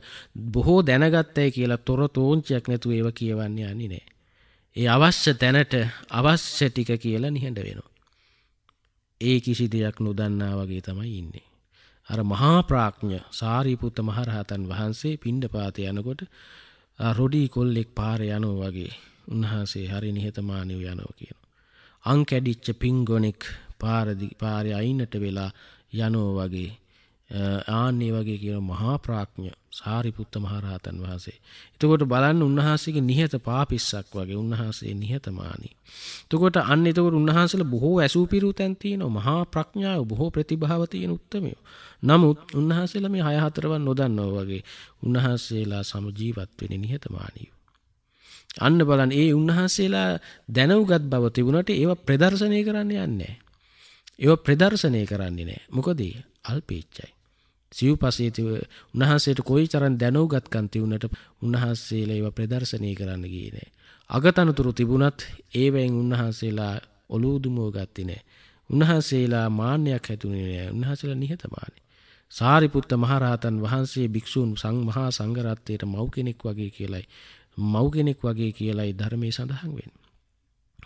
බොහෝ දැනගත්තයි කියලා තොර තෝංචයක් නැතු ඒව කියවන්න යන්නේ නෑ. ඒ අවශ්‍ය තැනට අවශ්‍ය ටික කියලා නිහඬ වෙනවා. ඒ කිසි දෙයක් නොදන්නා වගේ තමයි ඉන්නේ. අර මහා ප්‍රාඥ සාරීපුත්ත මහරහතන් වහන්සේ පිණ්ඩ පාත යනකොට රොඩී කොල්ලෙක් පාර යනෝ වගේ උන්වහන්සේ හරි නිහතමානීව යනවා කියන. අං කැඩිච්ච පිංගොනෙක් පාරදි පාරය අයින්නට වෙලා යනෝ වගේ ආන්නේ වගේ කියන මහා ප්‍රාඥ සාරිපුත්ත මහරහතන් වහන්සේ. එතකොට බලන්න උන්වහන්සේගේ නිහත පාපිස්සක් වගේ උන්වහන්සේ නිහතමානී. එතකොට අන්න එතකොට උන්වහන්සේලා බොහෝ ඇසූ පිරු තැන් තියෙනවා මහා ප්‍රඥාව බොහෝ ප්‍රතිභාව තියෙන උත්තමයෝ. නමුත් උන්වහන්සේලා මේ හය හතරවන් නොදන්නවා වගේ උන්වහන්සේලා සම ජීවත් වෙන්නේ නිහතමානීව. අන්න බලන්න ඒ උන්වහන්සේලා දැනුගත් බව තිබුණට ඒව ප්‍රදර්ශනය කරන්න යන්නේ නැහැ. ඒව ප්‍රදර්ශනය කරන්නේ නැහැ. මොකද අල්පේච්චයි. සිව් පසේතිව උන්වහන්සේට කොයි තරම් දැනුගත්කම් තිබුණට උන්වහන්සේලා ඒව ප්‍රදර්ශනය කරන්න ගියේ නෑ. අගතනතුරු තිබුණත් ඒවෙන් උන්වහන්සේලා ඔලුව දුමව ගත්තේ නෑ. උන්වහන්සේලා මාන්නයක් හැතුනේ නෑ. උන්වහන්සේලා නිහතමානී. සාරිපුත්ත මහරහතන් වහන්සේ භික්ෂූන් සං මහා සංඝරත්නයට මව් කෙනෙක් වගේ කියලයි මව් කෙනෙක් වගේ කියලයි ධර්මයේ සඳහන් වෙන්නේ.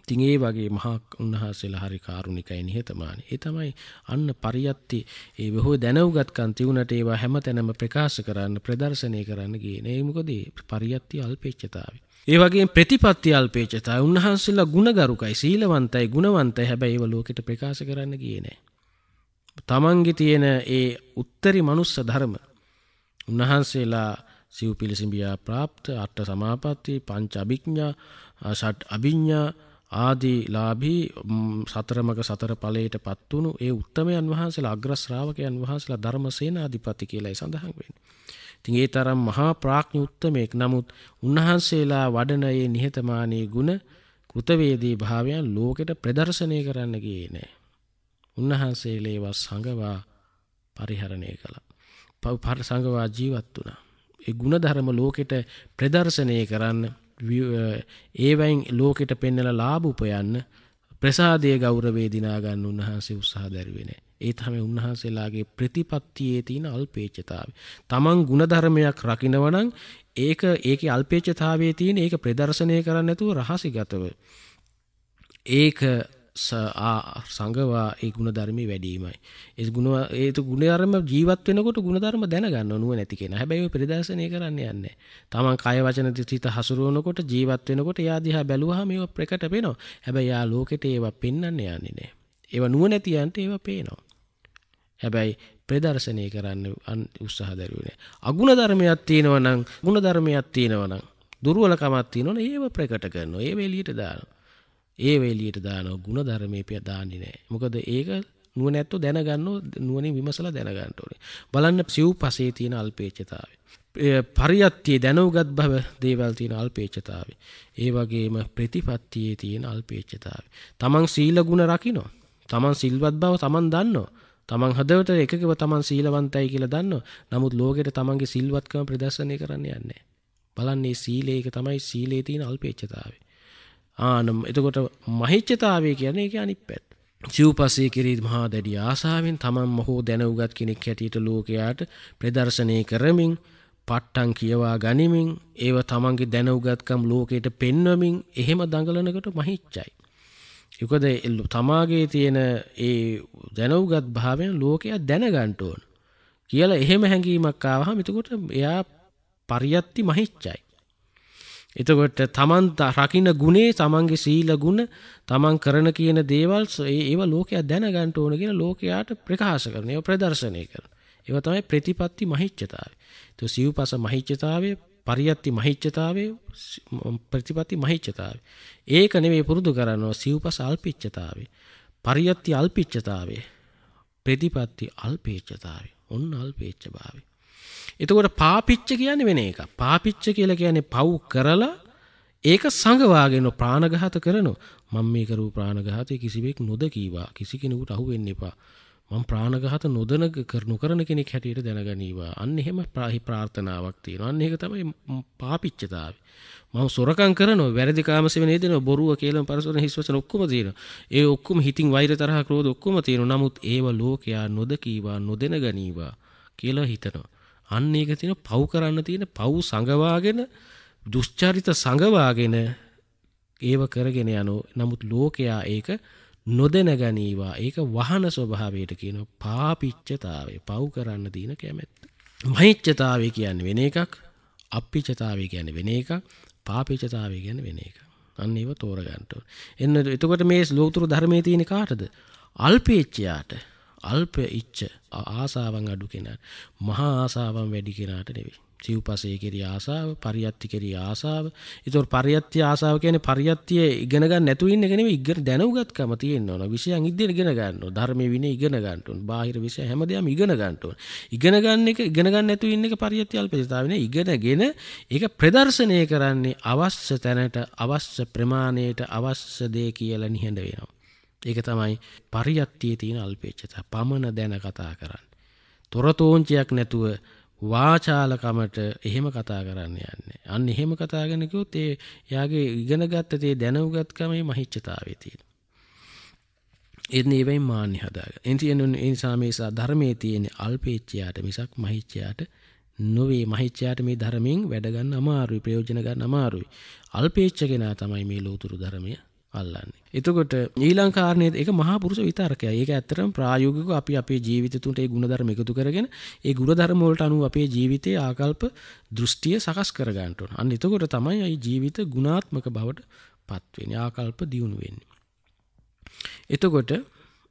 ඉතින් ඒ වගේ මහා උන්වහන්සේලා හරි කාරුණිකයි නිහතමානී. ඒ තමයි අන්න පරියත්ති ඒ බොහෝ දැනුගත්කම් තියුණට ඒවා හැමතැනම ප්‍රකාශ කරන්න ප්‍රදර්ශනය කරන්න ගියේ නේ. මොකද පරියත්ති අල්පේච්ඡතාවය. ඒ වගේම ප්‍රතිපත්ති අල්පේච්ඡතාවය උන්වහන්සේලා ගුණගරුකයි සීලවන්තයි ගුණවන්තයි හැබැයි ඒව ලෝකෙට ප්‍රකාශ කරන්න ගියේ නෑ. තමන්ගේ තියෙන ඒ උත්තරී මනුස්ස ධර්ම උන්වහන්සේලා සිව් පිළිසිඹියා ප්‍රාප්ත අට සමාපatti පංච අභිඥා ෂට් අභිඥා ආදී ලාභී සතරමක සතර ඵලයට පත් වුණු ඒ උත්තමයන් වහන්සේලා අග්‍ර ශ්‍රාවකයන් වහන්සේලා ධර්මසේනාධිපති කියලායි සඳහන් වෙන්නේ. ඉතින් ඒ තරම් මහා ප්‍රඥ උත්තමෙක් නමුත් උන්වහන්සේලා වඩන ඒ නිහතමානී ගුණ කෘතවේදී භාවයන් ලෝකෙට ප්‍රදර්ශනය කරන්න ගියේ නෑ. උන්වහන්සේලා ඒවා සංගවා පරිහරණය කළා. පව් සංගවා ජීවත් වුණා. ඒ ගුණධර්ම ලෝකෙට ප්‍රදර්ශනය කරන්න ඒවයින් ලෝකෙට පෙන්නල ලාභ උපයන්න ප්‍රසාදය ගෞරවේ දිනාගන්න උන්වහන්සේ උත්සාහ දැරුවෙන. ඒ තම උන්වහන්සේලාගේ ප්‍රතිපත්තියේ තියෙන අල්පේච්චතාව. තමන් ගුණධර්මයක් රකිනවනං ඒක ඒක අල්පේච්චතාවේ තියෙන ඒක ප්‍රදර්ශනය කරන්න ඇතුව රහසිගතව. ඒක සංගවා ඒ ගුණ ධර්මය වැඩීමයි. ඒ ගුණ ඒතු ගුණධර්ම ජීවත් වෙනකොට ගුණධර්ම දැනගන්න නුව නැති කෙන හැබැයි ප්‍රදර්ශනය කරන්න යන්න. තමන් කය වචන සිත හසුරුවනකොට ජීවත් වෙනකොට යා දිහා බැලුවහම මේවා ප්‍රකට පේනවා. හැබැයි යා ලෝකෙට ඒවා පෙන්වන්න යන්නේ නැහැ. ඒවා නුව නැතියන්ට ඒවා පේනවා. හැබැයි ප්‍රදර්ශනය කරන්න උත්සාහ දරුවනේ. අගුණ ධර්මයක් තියෙනවා නම් ගුණ ධර්මයක් තියෙනවා නම් දුර්වලකමක් තියෙනවා ඒව ප්‍රකට කරනවා. ඒව එළියට දානවා. ඒ වෙලියට දානවා ಗುಣ ධර්මයේ පිය දාන්නේ නැහැ. මොකද ඒක නුවණැත්තෝ දැනගන්නෝ නුවණින් විමසලා දැනගන්න ඕනේ. බලන්න සිව් පසේ තියෙන අල්පේච්ඡතාවය. පරියත්තියේ දැනුගත් බව දේවල් තියෙන අල්පේච්ඡතාවය. ඒ වගේම ප්‍රතිපත්තියේ තියෙන අල්පේච්ඡතාවය. තමන් සීල ගුණ රකින්න. තමන් සිල්වත් බව තමන් දන්නවා. තමන් හදවත එකකව තමන් සීලවන්තයි කියලා දන්නවා. නමුත් ලෝකෙට තමන්ගේ සිල්වත්කම ප්‍රදර්ශනය කරන්න යන්නේ බලන්නේ සීලේක තමයි සීලේ තියෙන අල්පේච්ඡතාවය. ආනම් එතකොට මහිච්චතාවය කියන්නේ ඒක අනිත් පැත්ත. සිව්පස්සේ කිරීත් මහා දැඩි ආසාවෙන් තමන් මොහෝ දැනුගත් කෙනෙක් හැටියට ලෝකයාට ප්‍රදර්ශනය කරමින් පට්ටන් කියවා ගනිමින් ඒව තමන්ගේ දැනුගත්කම් ලෝකයට පෙන්වමින් එහෙම දඟලනකට මහිච්චයි. යකද තමාගේ තියෙන ඒ දැනුගත් භාවයෙන් ලෝකයක් දැනගන්ට ඕන. කියලා එහෙම හැඟීමක් ආවහ මිතකොට එයා පරියත්ති මහිච්චයි. එතකොට තමන් රකින්න ගුණේ තමන්ගේ සීල ගුණ තමන් කරන කියන දේවල් ඒව ලෝකයක් දැනගන්න ඕන කියලා ලෝකයාට ප්‍රකාශ කරන ඒවා ප්‍රදර්ශනය කරන. ඒවා තමයි ප්‍රතිපත්ති මහිච්ඡතාවය. તો සිව්පස මහිච්ඡතාවය, පරියත්ති මහිච්ඡතාවය, ප්‍රතිපත්ති මහිච්ඡතාවය. ඒක නෙවෙයි පුරුදු කරනවා සිව්පස අල්පිච්ඡතාවය. පරියත්ති අල්පිච්ඡතාවය. ප්‍රතිපත්ති අල්පේච්ඡතාවය. ඔන්න අල්පේච්ඡ භාවය. එතකොට පාපිච්ච කියන්නේ වෙන එක. පාපිච්ච කියලා කියන්නේ පව් කරලා ඒක සංගවාගෙන ප්‍රාණඝාත කරනවා. මම මේ කරු ප්‍රාණඝාතය කිසිවෙක් නොදකීවා. කිසි කෙනෙකුට අහු වෙන්න එපා. මම ප්‍රාණඝාත නොදන කරනු කරන කෙනෙක් හැටියට දැනගනීවා අන්න එහෙම ප්‍රාහි ප්‍රාර්ථනාවක් තියෙනවා අන්න ඒක තමයි පාපිච්චතාවය මම සොරකම් කරනවා වැරදි කාමසෙ වෙනේ දෙනවා බොරුව කියලා පරසොරන හිස් වචන ඔක්කොම තියෙනවා ඒ ඔක්කොම හිතින් වෛර තරහ ක්‍රෝධ ඔක්කොම තියෙනවා නමුත් ඒව ලෝකයා නොදකීවා නොදෙන ගනීවා කියලා හිතනවා අන්න ඒක තියෙන පව් කරන්න තියෙන පව් සංගවාගෙන දුෂ්චරිත සංගවාගෙන ඒව කරගෙන යනෝ නමුත් ලෝකයා ඒක නොදැන ගනීවා ඒක වහන ස්වභාවයට කියන පාපිච්චතාවය පව් කරන්න දීන කැමැත්ත. මහිච්චතාවය කියන්න වෙන එකක් අපිචතාවය ගැන වෙන එක පාපිචතාවය ගැන වෙන එක. අන්න ඒව තෝරගන්ටෝ. එන්න එතකොට මේ ලෝතුරු ධර්මය තියෙන කාටද. අල්පේච්චයාට අල්ප ඉච්ච ආසාවන් අඩු කෙන මහා ආසාවන් වැඩි කෙනාට නෙවෙයි. සිව්පසේ කෙරි ආසාව පරියත්ති කෙරි ආසාව. එතකොට පරියත්ති ආසාව කියන්නේ පරියත්තිය ඉගෙන ගන්න නැතුව ඉන්න එක නෙවෙයි ඉගෙන දැනුගත්කම තියෙන්න ඕන. විෂයන් ඉදින් ඉගෙන ගන්න ඕන. ධර්මයේ විනය ඉගෙන ගන්න ඕන. බාහිර විෂය හැමදේම ඉගෙන ගන්න ඕන. ඉගෙන ගන්න එක ඉගෙන ගන්න නැතුව ඉන්න එක පරියත්ති අල්පේතාව නේ ඉගෙනගෙන ඒක ප්‍රදර්ශනය කරන්නේ අවශ්‍ය තැනට අවශ්‍ය ප්‍රමාණයට අවශ්‍ය දේ කියලා නිහඬ වෙනවා. ඒක තමයි පරියත්තියේ තියෙන අල්පේච්ඡතා පමණ දැන කතා කරන්න තොරතෝංචයක් නැතුව වාචාලකමට එහෙම කතා කරන්න යන්නේ. අන්න එහෙම කතාගෙන කිව්වොත් ඒ යාගේ ඉගෙන ගත්ත තේ දැනුගත්කමේ මහිච්ඡතාවයේ තියෙන. එන්න ඒවෙන් මාන්නේ හදාගන්න. එන්තියන ඒ නිසා මේ ධර්මයේ තියෙන අල්පේච්ඡයාට මිසක් මහිච්ඡයාට නොවේ මහිච්ඡයාට මේ ධර්මයෙන් වැඩ ගන්න අමාරුයි ප්‍රයෝජන ගන්න අමාරුයි. අල්පේච්ඡ කෙනා තමයි මේ ලෝතුරු ධර්මය අල්ලන්නේ. එතකොට ඊළඟ කාරණේ ඒක මහා පුරුෂ විතරකය. ඒක ඇත්තටම ප්‍රායෝගිකව අපි අපේ ජීවිත තුනට ඒ ಗುಣධර්ම එකතු කරගෙන ඒ ಗುಣධර්ම වලට අනුව අපේ ජීවිතයේ ආකල්ප දෘෂ්ටිය සකස් කර ගන්න ඕන. අන්න එතකොට තමයි අයි ජීවිත ගුණාත්මක බවට පත් වෙන්නේ. ආකල්ප දියුණු වෙන්නේ. එතකොට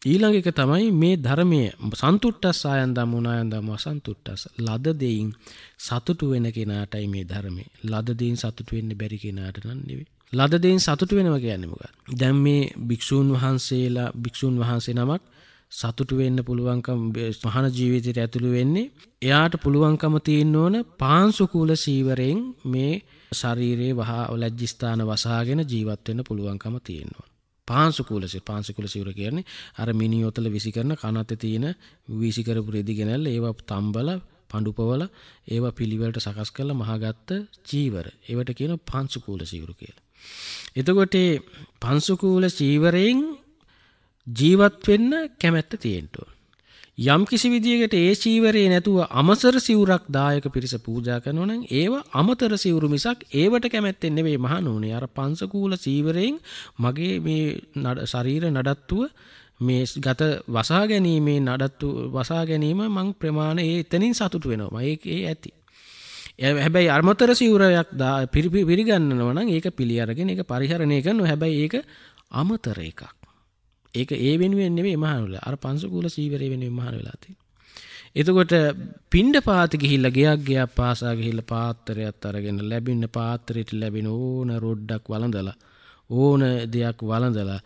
ඊළඟ එක තමයි මේ ධර්මයේ සන්තුට්ටස් ආයන්දම් උනායන්දම් අසන්තුට්ටස් ලද දෙයින් සතුටු වෙන කෙනාටයි මේ ධර්මයේ. ලද දෙයින් සතුටු වෙන්න බැරි කෙනාට නම් නෙවෙයි. ලදදෙන් සතුටු වෙනවා කියන්නේ මොකක්ද? දැන් මේ භික්ෂූන් වහන්සේලා භික්ෂූන් වහන්සේ නමක් සතුටු වෙන්න පුළුවන්කම මහාන ජීවිතයට ඇතුළු වෙන්නේ එයාට පුළුවන්කම තියෙන්න ඕන පාංශුකූල සීවරයෙන් මේ ශරීරයේ වහා ලැජ්ජස්ථාන වසාගෙන ජීවත් වෙන්න පුළුවන්කම තියෙනවා. පාංශුකූල සී පාංශුකූල සීවර කියන්නේ අර මිනිඔතල විසි කරන කනත් තියෙන විසි කරපු රෙදි ගෙනල්ලා ඒවා තම්බල පඬුපවල ඒවා පිළිවෙලට සකස් කරලා මහගත්ත චීවර. ඒවට කියන පාංශුකූල සීවර කියලා. එතකොට පංසුකූල චීවරයෙන් ජීවත් වෙන්න කැමැත්ත තියෙන්ටුව. යම් කිසි විදියකට ඒ චීවරයේ නැතුව අමසර සිවුරක් දායක පිරිස පූජා කරනවනම් ඒව අමතර සිවුරු මිසක් ඒවට කැමැත්තෙන් නෙවෙයි මහණුනේ අර පංසකූල චීවරයෙන් මගේ මේ ශරීර නඩත්තුව මේ ගත වසා ගැනීමේ නඩත්තු වසා ගැනීම මං ප්‍රමාණ ඒ එතනින් සතුටු වෙනවා. ඒක ඒ ඇති. හැබැයි අර්මතර සිවුරයක් දා පිරිපි පිරිගන්නනවනම් ඒක පිළි අරගෙන එක පරිහරණය කරනවා හැබැයි ඒක අමතර එකක්. ඒක ඒ වෙනුවෙන් නෙවෙයි මහනුල අර පංසකූල සීවරය වෙනුවෙන් මහන වෙලා තියෙන්නේ. එතකොට පින්ඩ පාති ගිහිල්ලා ගයක් ගයක් පාසා ගිහිල්ලා පාත්‍රයක් අරගෙන ලැබෙන පාත්‍රයට ලැබෙන ඕන රොඩ්ඩක් වළඳලා ඕන දෙයක් වළඳලා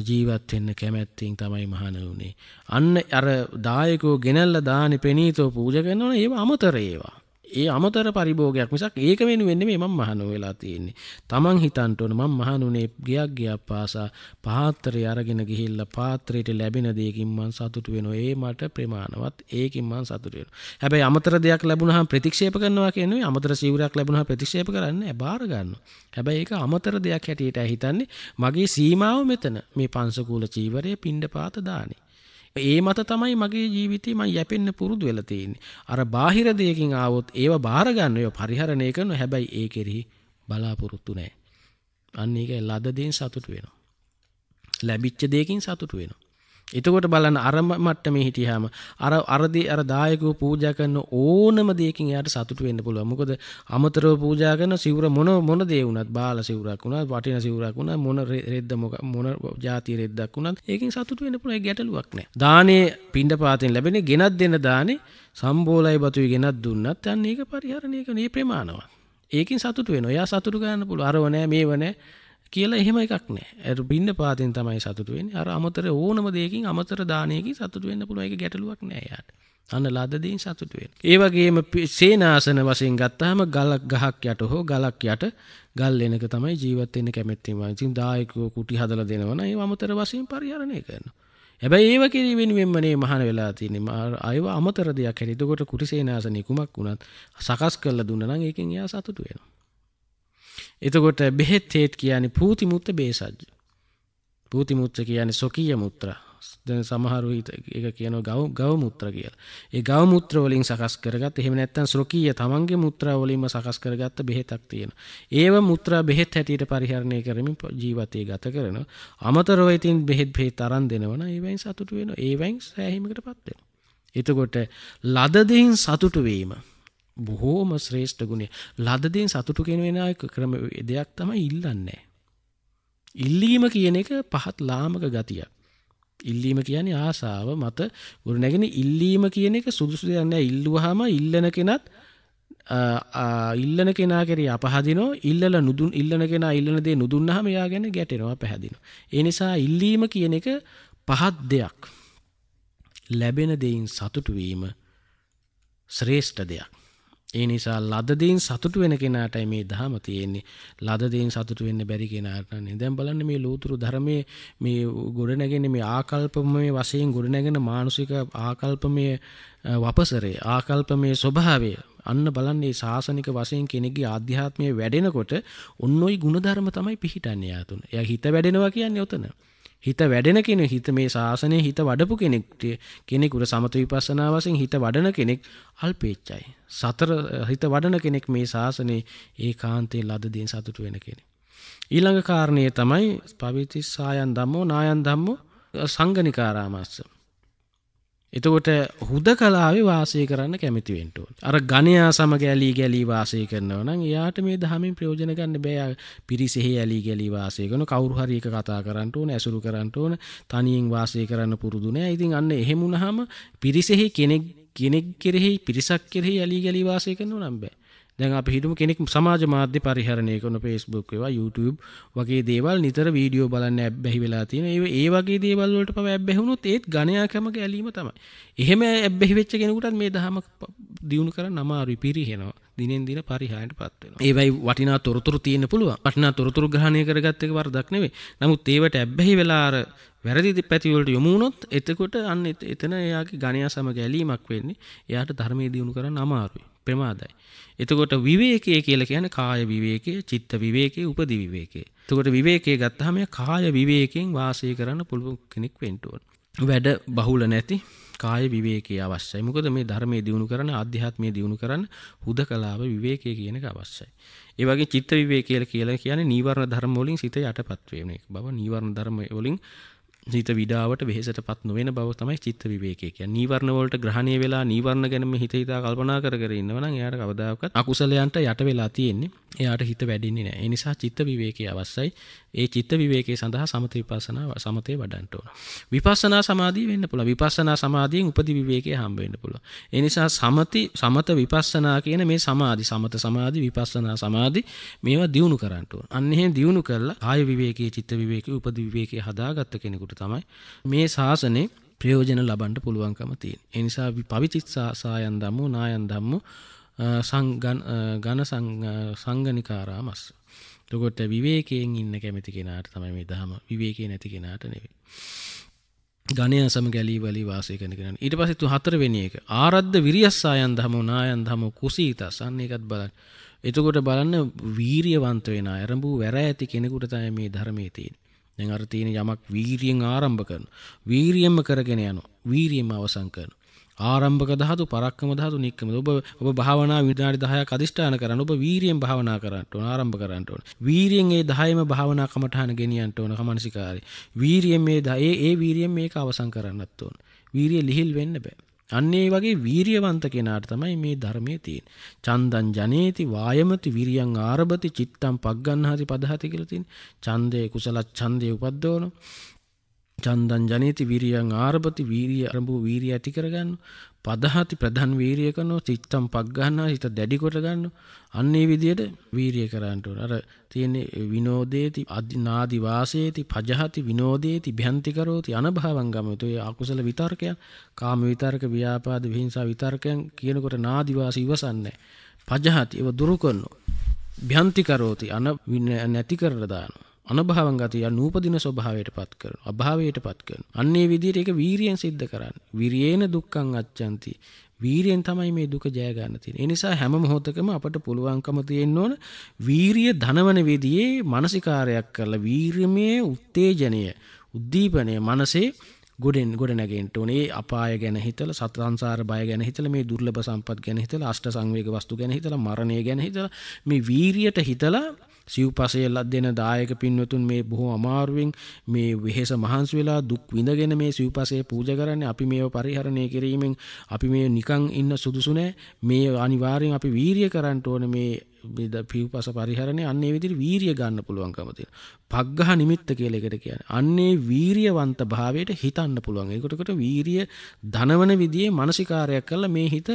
ජීවත් වෙන්න කැමැත්තෙන් තමයි මහාන වුනේ. අන්න අර දායකෝ ගෙනල්ලා දානි පෙනීතෝ පූජා කරනවා ඒව අමතර ඒවා. ඒ අමතර පරිභෝගයක් මිසක් ඒක වෙනුවෙන් නෙමෙයි මම මහාන වෙලා තියෙන්නේ. Taman හිතන්ට ඕන මම මහානුනේ ගියක් ගියක් පාසා පාත්‍රය අරගෙන ගිහිල්ලා පාත්‍රයට ලැබෙන දෙයකින් මං සතුටු වෙනවා. ඒ මට ප්‍රමාණවත්. ඒකින් මං සතුටු වෙනවා. හැබැයි අමතර දෙයක් ලැබුණාම ප්‍රතික්ෂේප කරනවා කියන්නේ අමතර සිවුරක් ලැබුණාම ප්‍රතික්ෂේප කරන්නේ නැහැ. බාර ගන්නවා. හැබැයි ඒක අමතර දෙයක් හැටියට හිතන්නේ මගේ සීමාව මෙතන. මේ පංසකූල චීවරය පිණ්ඩපාත දානේ. ඒ මත තමයි මගේ ජීවිතේ මම යැපෙන්න පුරුදු වෙලා තියෙන්නේ. අර බාහිර දෙයකින් ආවොත් ඒව බාර ගන්න ඒව පරිහරණය කරන හැබැයි ඒ කෙරෙහි බලාපොරොත්තු නැහැ. අන්න ඒක ලද දෙයින් සතුටු වෙනවා. ලැබිච්ච දෙයකින් සතුටු වෙනවා. එතකොට බලන්න අර මට්ටමේ හිටියාම අර අරදී අර දායකව පූජා කරන ඕනම දෙයකින් එයාට සතුටු වෙන්න පුළුවන්. මොකද අමතරව පූජා කරන සිවුර මොන මොන දේ වුණත් බාල සිවුරක් වුණත් වටින සිවුරක් වුණත් මොන රෙද්ද මොක මොන જાති රෙද්දක් වුණත් ඒකෙන් සතුටු වෙන්න පුළුවන් ගැටලුවක් නැහැ. දානේ පින්ඩපාතෙන් ලැබෙන ගෙනත් දෙන දානේ සම්බෝලයි බතුයි ගෙනත් දුන්නත් අන්න ඒක පරිහරණය කරන මේ ප්‍රමාණවත්. ඒකින් සතුටු වෙනවා. එයා සතුටු ගන්න පුළුවන්. අරව නෑ මේව නෑ. කියලා එහෙම එකක් නැහැ. අර බින්න පාතෙන් තමයි සතුටු වෙන්නේ. අර අමතර ඕනම දෙයකින් අමතර දානයකින් සතුටු වෙන්න පුළුවන්. ඒක ගැටලුවක් නෑ යාට. අන්න ලද දෙයින් සතුටු වෙන. ඒ වගේම සේනාසන වශයෙන් ගත්තාම ගලක් ගහක් යට හෝ ගලක් යට ගල් එනක තමයි ජීවත් වෙන්න කැමැත්තෙන් වань. ඉතින් දායකයෝ කුටි හදලා දෙනවනම් ඒව අමතර වශයෙන් පරිහරණය කරනවා. හැබැයි ඒව කිරීමෙන් මෙම්මනේ මහන වෙලා තියෙන්නේ. අයව අමතර දෙයක් හැටියට කොට කුටි සේනාසන කුමක් වුණත් සකස් කරලා දුන්නා නම් ඒකෙන් එයා සතුටු වෙනවා. එතකොට බෙහෙත් හේත් කියන්නේ පූතිමුත්ත බේසජ්ජ. පූතිමුත්ත කියන්නේ සොකීය මුත්‍රා දැන් සමහරු එක කියන ගව ගව මුත්‍ර කියලා. ඒ ගව මුත්‍ර වලින් සකස් කරගත් එහෙම නැත්නම් ශ්‍රොකීය තමන්ගේ මුත්‍රා වලින්ම සකස් කරගත්ත බෙහෙතක් තියෙනවා. ඒව මුත්‍රා බෙහෙත් හැටියට පරිහරණය කරමින් ජීවිතය ගත කරනවා. අමතරව ඉතින් බෙහෙත් බෙහෙත් අරන් දෙනවනම් ඒවෙන් සතුටු වෙනවා. ඒවෙන් සෑහීමකටපත් වෙනවා. එතකොට ලද දෙයින් සතුටු වීම බොහෝම ශ්‍රේෂ්ඨ ගුණය. ලද දෙයින් සතුටු කියන වෙන ක්‍රම දෙයක් තමයි ඉල්ලන්නේ. ඉල්ලීම කියන එක පහත් ලාමක ගතියක්. ඉල්ලීම කියන්නේ ආසාව මත ගොඩනැගෙන ඉල්ලීම කියන එක සුදුසු දෙයක් නෑ ඉල්ලුවාම ඉල්ලන කෙනත් ඉල්ලන කෙනා කෙරේ අපහදිනෝ ඉල්ලලා නුදුන් ඉල්ලන කෙනා ඉල්ලන දේ නුදුන්නාම එයා ගැන ගැටෙනවා පැහැදිනවා. ඒ නිසා ඉල්ලීම කියන එක පහත් දෙයක්. ලැබෙන දෙයින් සතුටු වීම ශ්‍රේෂ්ඨ දෙයක්. ඒ නිසා ලදදීන් සතුටු වෙන කෙනාටයි මේ දහම තියෙන්නේ ලදදීන් සතුටු වෙන්න බැරි කෙනාටන්නේ දැන් බලන්න මේ ලෝතුරු ධර්මයේ මේ ගොඩනැගෙන මේ ආකල්පමය වශයෙන් ගොඩනැගෙන මානසික ආකල්පමය වපසරේ ආකල්පමය ස්වභාවය අන්න බලන්නේ ශාසනික වශයෙන් කෙනෙක්ගේ ආධ්‍යාත්මය වැඩෙනකොට ඔන්නොයි ගුණධර්ම තමයි පිහිටන්නේ යාතුන. එයා හිත වැඩෙනවා කියන්නේ ඔතන. හිත වැඩෙන කෙනෙ හිත මේ ශාසනය හිත වඩපු කෙනෙක්ට කෙනෙකුට සමත විපස්සනා වශයෙන් හිත වඩන කෙනෙක් අල්පේච්චයි. සතර හිත වඩන කෙනෙක් මේ ශාසනයේ ඒ කාන්තේ ලදදෙන් සතුටු වෙන කෙනෙ. ඊළඟ කාරණය තමයි පවිතිස්සායන් දම්මෝ නායන් දම්මෝ සංගනිකාරාමස්ස. එතකොට හුද කලාවේ වාසය කරන්න කැමති වෙන්න ඕන. අර ගණයා සමග ඇලී ගැලී වාසය කරනවා නම් එයාට මේ දහමින් ප්‍රයෝජන ගන්න බෑ. පිරිසෙහි ඇලී ගැලී වාසය කරන කවුරු හරි එක කතා කරන්න ඕන, ඇසුරු කරන්න ඕන, තනියෙන් වාසය කරන්න පුරුදු නෑ. ඉතින් අන්න එහෙම වුණාම පිරිසෙහි කෙනෙක් කෙනෙක් කෙරෙහි පිරිසක් කෙරෙහි ඇලී ගැලී වාසය කරනවා නම් බෑ. දැන් අපි හිතමු කෙනෙක් සමාජ මාධ්‍ය පරිහරණය කරන Facebook ඒවා YouTube වගේ දේවල් නිතර වීඩියෝ බලන්න ඇබ්බැහි වෙලා තියෙන ඒ ඒ වගේ දේවල් වලට පව ඇබ්බැහි වුණොත් ඒත් ගණයාකමක ඇලීම තමයි. එහෙම ඇබ්බැහි වෙච්ච කෙනෙකුටත් මේ දහම දියුණු කරන්න අමාරුයි පිරිහෙනවා. දිනෙන් දින පරිහානියටපත් වෙනවා. ඒවයි වටිනා තොරතුරු තියෙන්න පුළුවන්. වටිනා තොරතුරු ග්‍රහණය කරගත්ත එක වරදක් නෙවෙයි. නමුත් ඒවට ඇබ්බැහි වෙලා අර වැරදි පැතිවලට යොමු වුණොත් එතකොට අන්න එතන එයාගේ ගණයා සමග ඇලීමක් වෙන්නේ. එයාට ධර්මයේ දියුණු කරන්න අමාරුයි. ප්‍රමාදයි. එතකොට විවේකය කියලා කියන්නේ කාය විවේකයේ, චිත්ත විවේකයේ, උපදි විවේකයේ. එතකොට විවේකයේ ගත්තාම කාය විවේකයෙන් වාසය කරන්න පුළුවන් කෙනෙක් වෙන්න ඕන. වැඩ බහුල නැති කාය විවේකයේ අවශ්‍යයි. මොකද මේ ධර්මයේ දියුණු කරන්න, ආධ්‍යාත්මයේ දියුණු කරන්න හුදකලාව විවේකයේ කියන එක අවශ්‍යයි. ඒ වගේ චිත්ත විවේකය කියලා කියන්නේ නීවරණ ධර්ම වලින් සිත යටපත් වීම එක. බව නීවරණ ධර්ම වලින් හිත විඩාවට වෙහෙසටපත් නොවන බව තමයි චිත්ත විවේකය කියන්නේ. නීවරණ වලට ග්‍රහණය වෙලා නීවරණ ගැනම හිත හිතා කල්පනා කර කර ඉන්නවා නම් එයාට කවදාකවත් අකුසලයන්ට යට වෙලා තියෙන්නේ. එයාට හිත වැඩින්නේ නැහැ. ඒ නිසා චිත්ත විවේකය අවශ්‍යයි. ඒ චිත්ත විවේකයේ සඳහා සමත විපස්සනා සමතේ වඩන්න ඕන. විපස්සනා සමාධිය වෙන්න පුළුවන්. විපස්සනා සමාධියෙන් උපදි විවේකයේ හම්බ වෙන්න පුළුවන්. ඒ නිසා සමති සමත විපස්සනා කියන මේ සමාධි සමත සමාධි විපස්සනා සමාධි මේවා දියුණු කරන්න ඕන. අන්න එහෙම දියුණු කරලා ආය විවේකයේ චිත්ත විවේකයේ උපදි විවේකයේ හදාගත්ත කෙනෙකුට තමයි මේ ශාසනේ ප්‍රයෝජන ලබන්න පුළුවන්කම තියෙන. ඒ නිසා පවිචිත්සා සායන් ධම්මෝ නායන් ධම්මෝ සංගන ඝන සංගනිකාරාමස්ස. එතකොට විවේකයෙන් ඉන්න කැමති කෙනාට තමයි මේ දහම විවේකේ නැති කෙනාට නෙවෙයි. ගණය සම ගැලී වලි වාසය කරන කෙනා. ඊට පස්සේ තු හතරවෙනි එක ආරද්ධ විරියස්සායන් ධමෝ නායන් ධමෝ කුසීතස් අන්න ඒකත් බලන්න. එතකොට බලන්න වීරියවන්ත වෙන අරඹු වැර ඇති කෙනෙකුට තමයි මේ ධර්මයේ තියෙන්නේ. දැන් අර තියෙන යමක් වීරියෙන් ආරම්භ කරන. වීරියෙන්ම කරගෙන යනවා. වීරියෙන්ම අවසන් කරනවා. ආරම්භක ධාතු පරක්කම ධාතු නික්කම ඔබ ඔබ භාවනා විනාඩි 10ක් අදිෂ්ඨාන කරන්න ඔබ වීරියෙන් භාවනා කරන්න ඕන ආරම්භ කරන්න ඕන වීරියෙන් ඒ 10ම භාවනා කමඨහන ගෙනියන්න ඕන කමනසිකාරي වීරියෙන් මේ ඒ ඒ වීරියෙන් මේක අවසන් කරන්නත් ඕන වීරිය ලිහිල් වෙන්න බෑ අන්න ඒ වගේ වීරියවන්ත කෙනාට තමයි මේ ධර්මයේ තියෙන්නේ. චන්දං ජනේති වායමති විරියං ආරභති චිත්තං පග්ගන්හාති පදහති කියලා තියෙන්නේ. ඡන්දේ කුසල ඡන්දේ උපද්දවන. චන්දං ජනේති විරියං ආරභති වීරිය අරඹු වීරිය ඇති කරගන්න. පදහති ප්‍රධාන වීරිය කරනවා චිත්තම් පග්ගන්නා හිත දැඩි කොට ගන්න. අන්න ඒ විදිහට වීරිය කරන්න ඕන. අර තියෙන්නේ විනෝදේති අදිනාදි වාසේති පජහති විනෝදේති භ්‍යන්ති කරෝති අනභවං ගමතු. ඒ අකුසල විතර්කයන් කාම විතර්ක ව්‍යාපාද විහිංසා විතර්කයන් කියනකොට නාදි වාසී ඉවසන්නේ. පජහති ඒව දුරු කරනවා. භ්‍යන්ති කරෝති අන නැති කරලා දානවා. අනභාවන් ගතිය නූපදින ස්වභාවයට පත් කරන අභාවයට පත් කරන අන්නේ විදිහට ඒක වීරියෙන් සිද්ධ කරන්න. විරියේන දුක්ඛං අච්ඡන්ති වීරියෙන් තමයි මේ දුක ජය ගන්න තියෙන්නේ. ඒ නිසා හැම මොහොතකම අපට පුළුවන්කම තියෙන්න ඕන වීරිය ධනවන විදිහේ මානසිකාරයක් කරලා වීරියමේ උත්තේජනය, උද්දීපනය මනසේ ගොඩෙන් ගොඩ නැගෙන්ට ඕනේ. අපාය ගැන හිතලා සත් සංසාර බය ගැන හිතලා මේ දුර්ලභ සම්පත් ගැන හිතලා අෂ්ට සංවේග වස්තු ගැන හිතලා මරණය ගැන හිතලා මේ වීරියට හිතලා සිව්පසය ලත් දෙන දායක පින්වතුන් මේ බොහෝ අමාරුවෙන් මේ වෙහෙස මහන්සි වෙලා දුක් විඳගෙන මේ සිව්පසය පූජා කරන්නේ අපි මේව පරිහරණය කිරීමෙන් අපි මේ නිකන් ඉන්න සුදුසු නෑ. මේ අනිවාර්යෙන් අපි වීරිය කරන්න ඕනේ මේ පිව්පස පරිහරණය අන්නේ විදිහට වීරිය ගන්න පුළුවන්කම තියෙනවා. පග්ගහ නිමිත්ත කියලා එකට කියන්නේ. අන්නේ වීරියවන්ත භාවයට හිතන්න පුළුවන්. ඒකටකට වීරිය ධනවන විදිහේ මානසිකාරයක් කරලා මේ හිත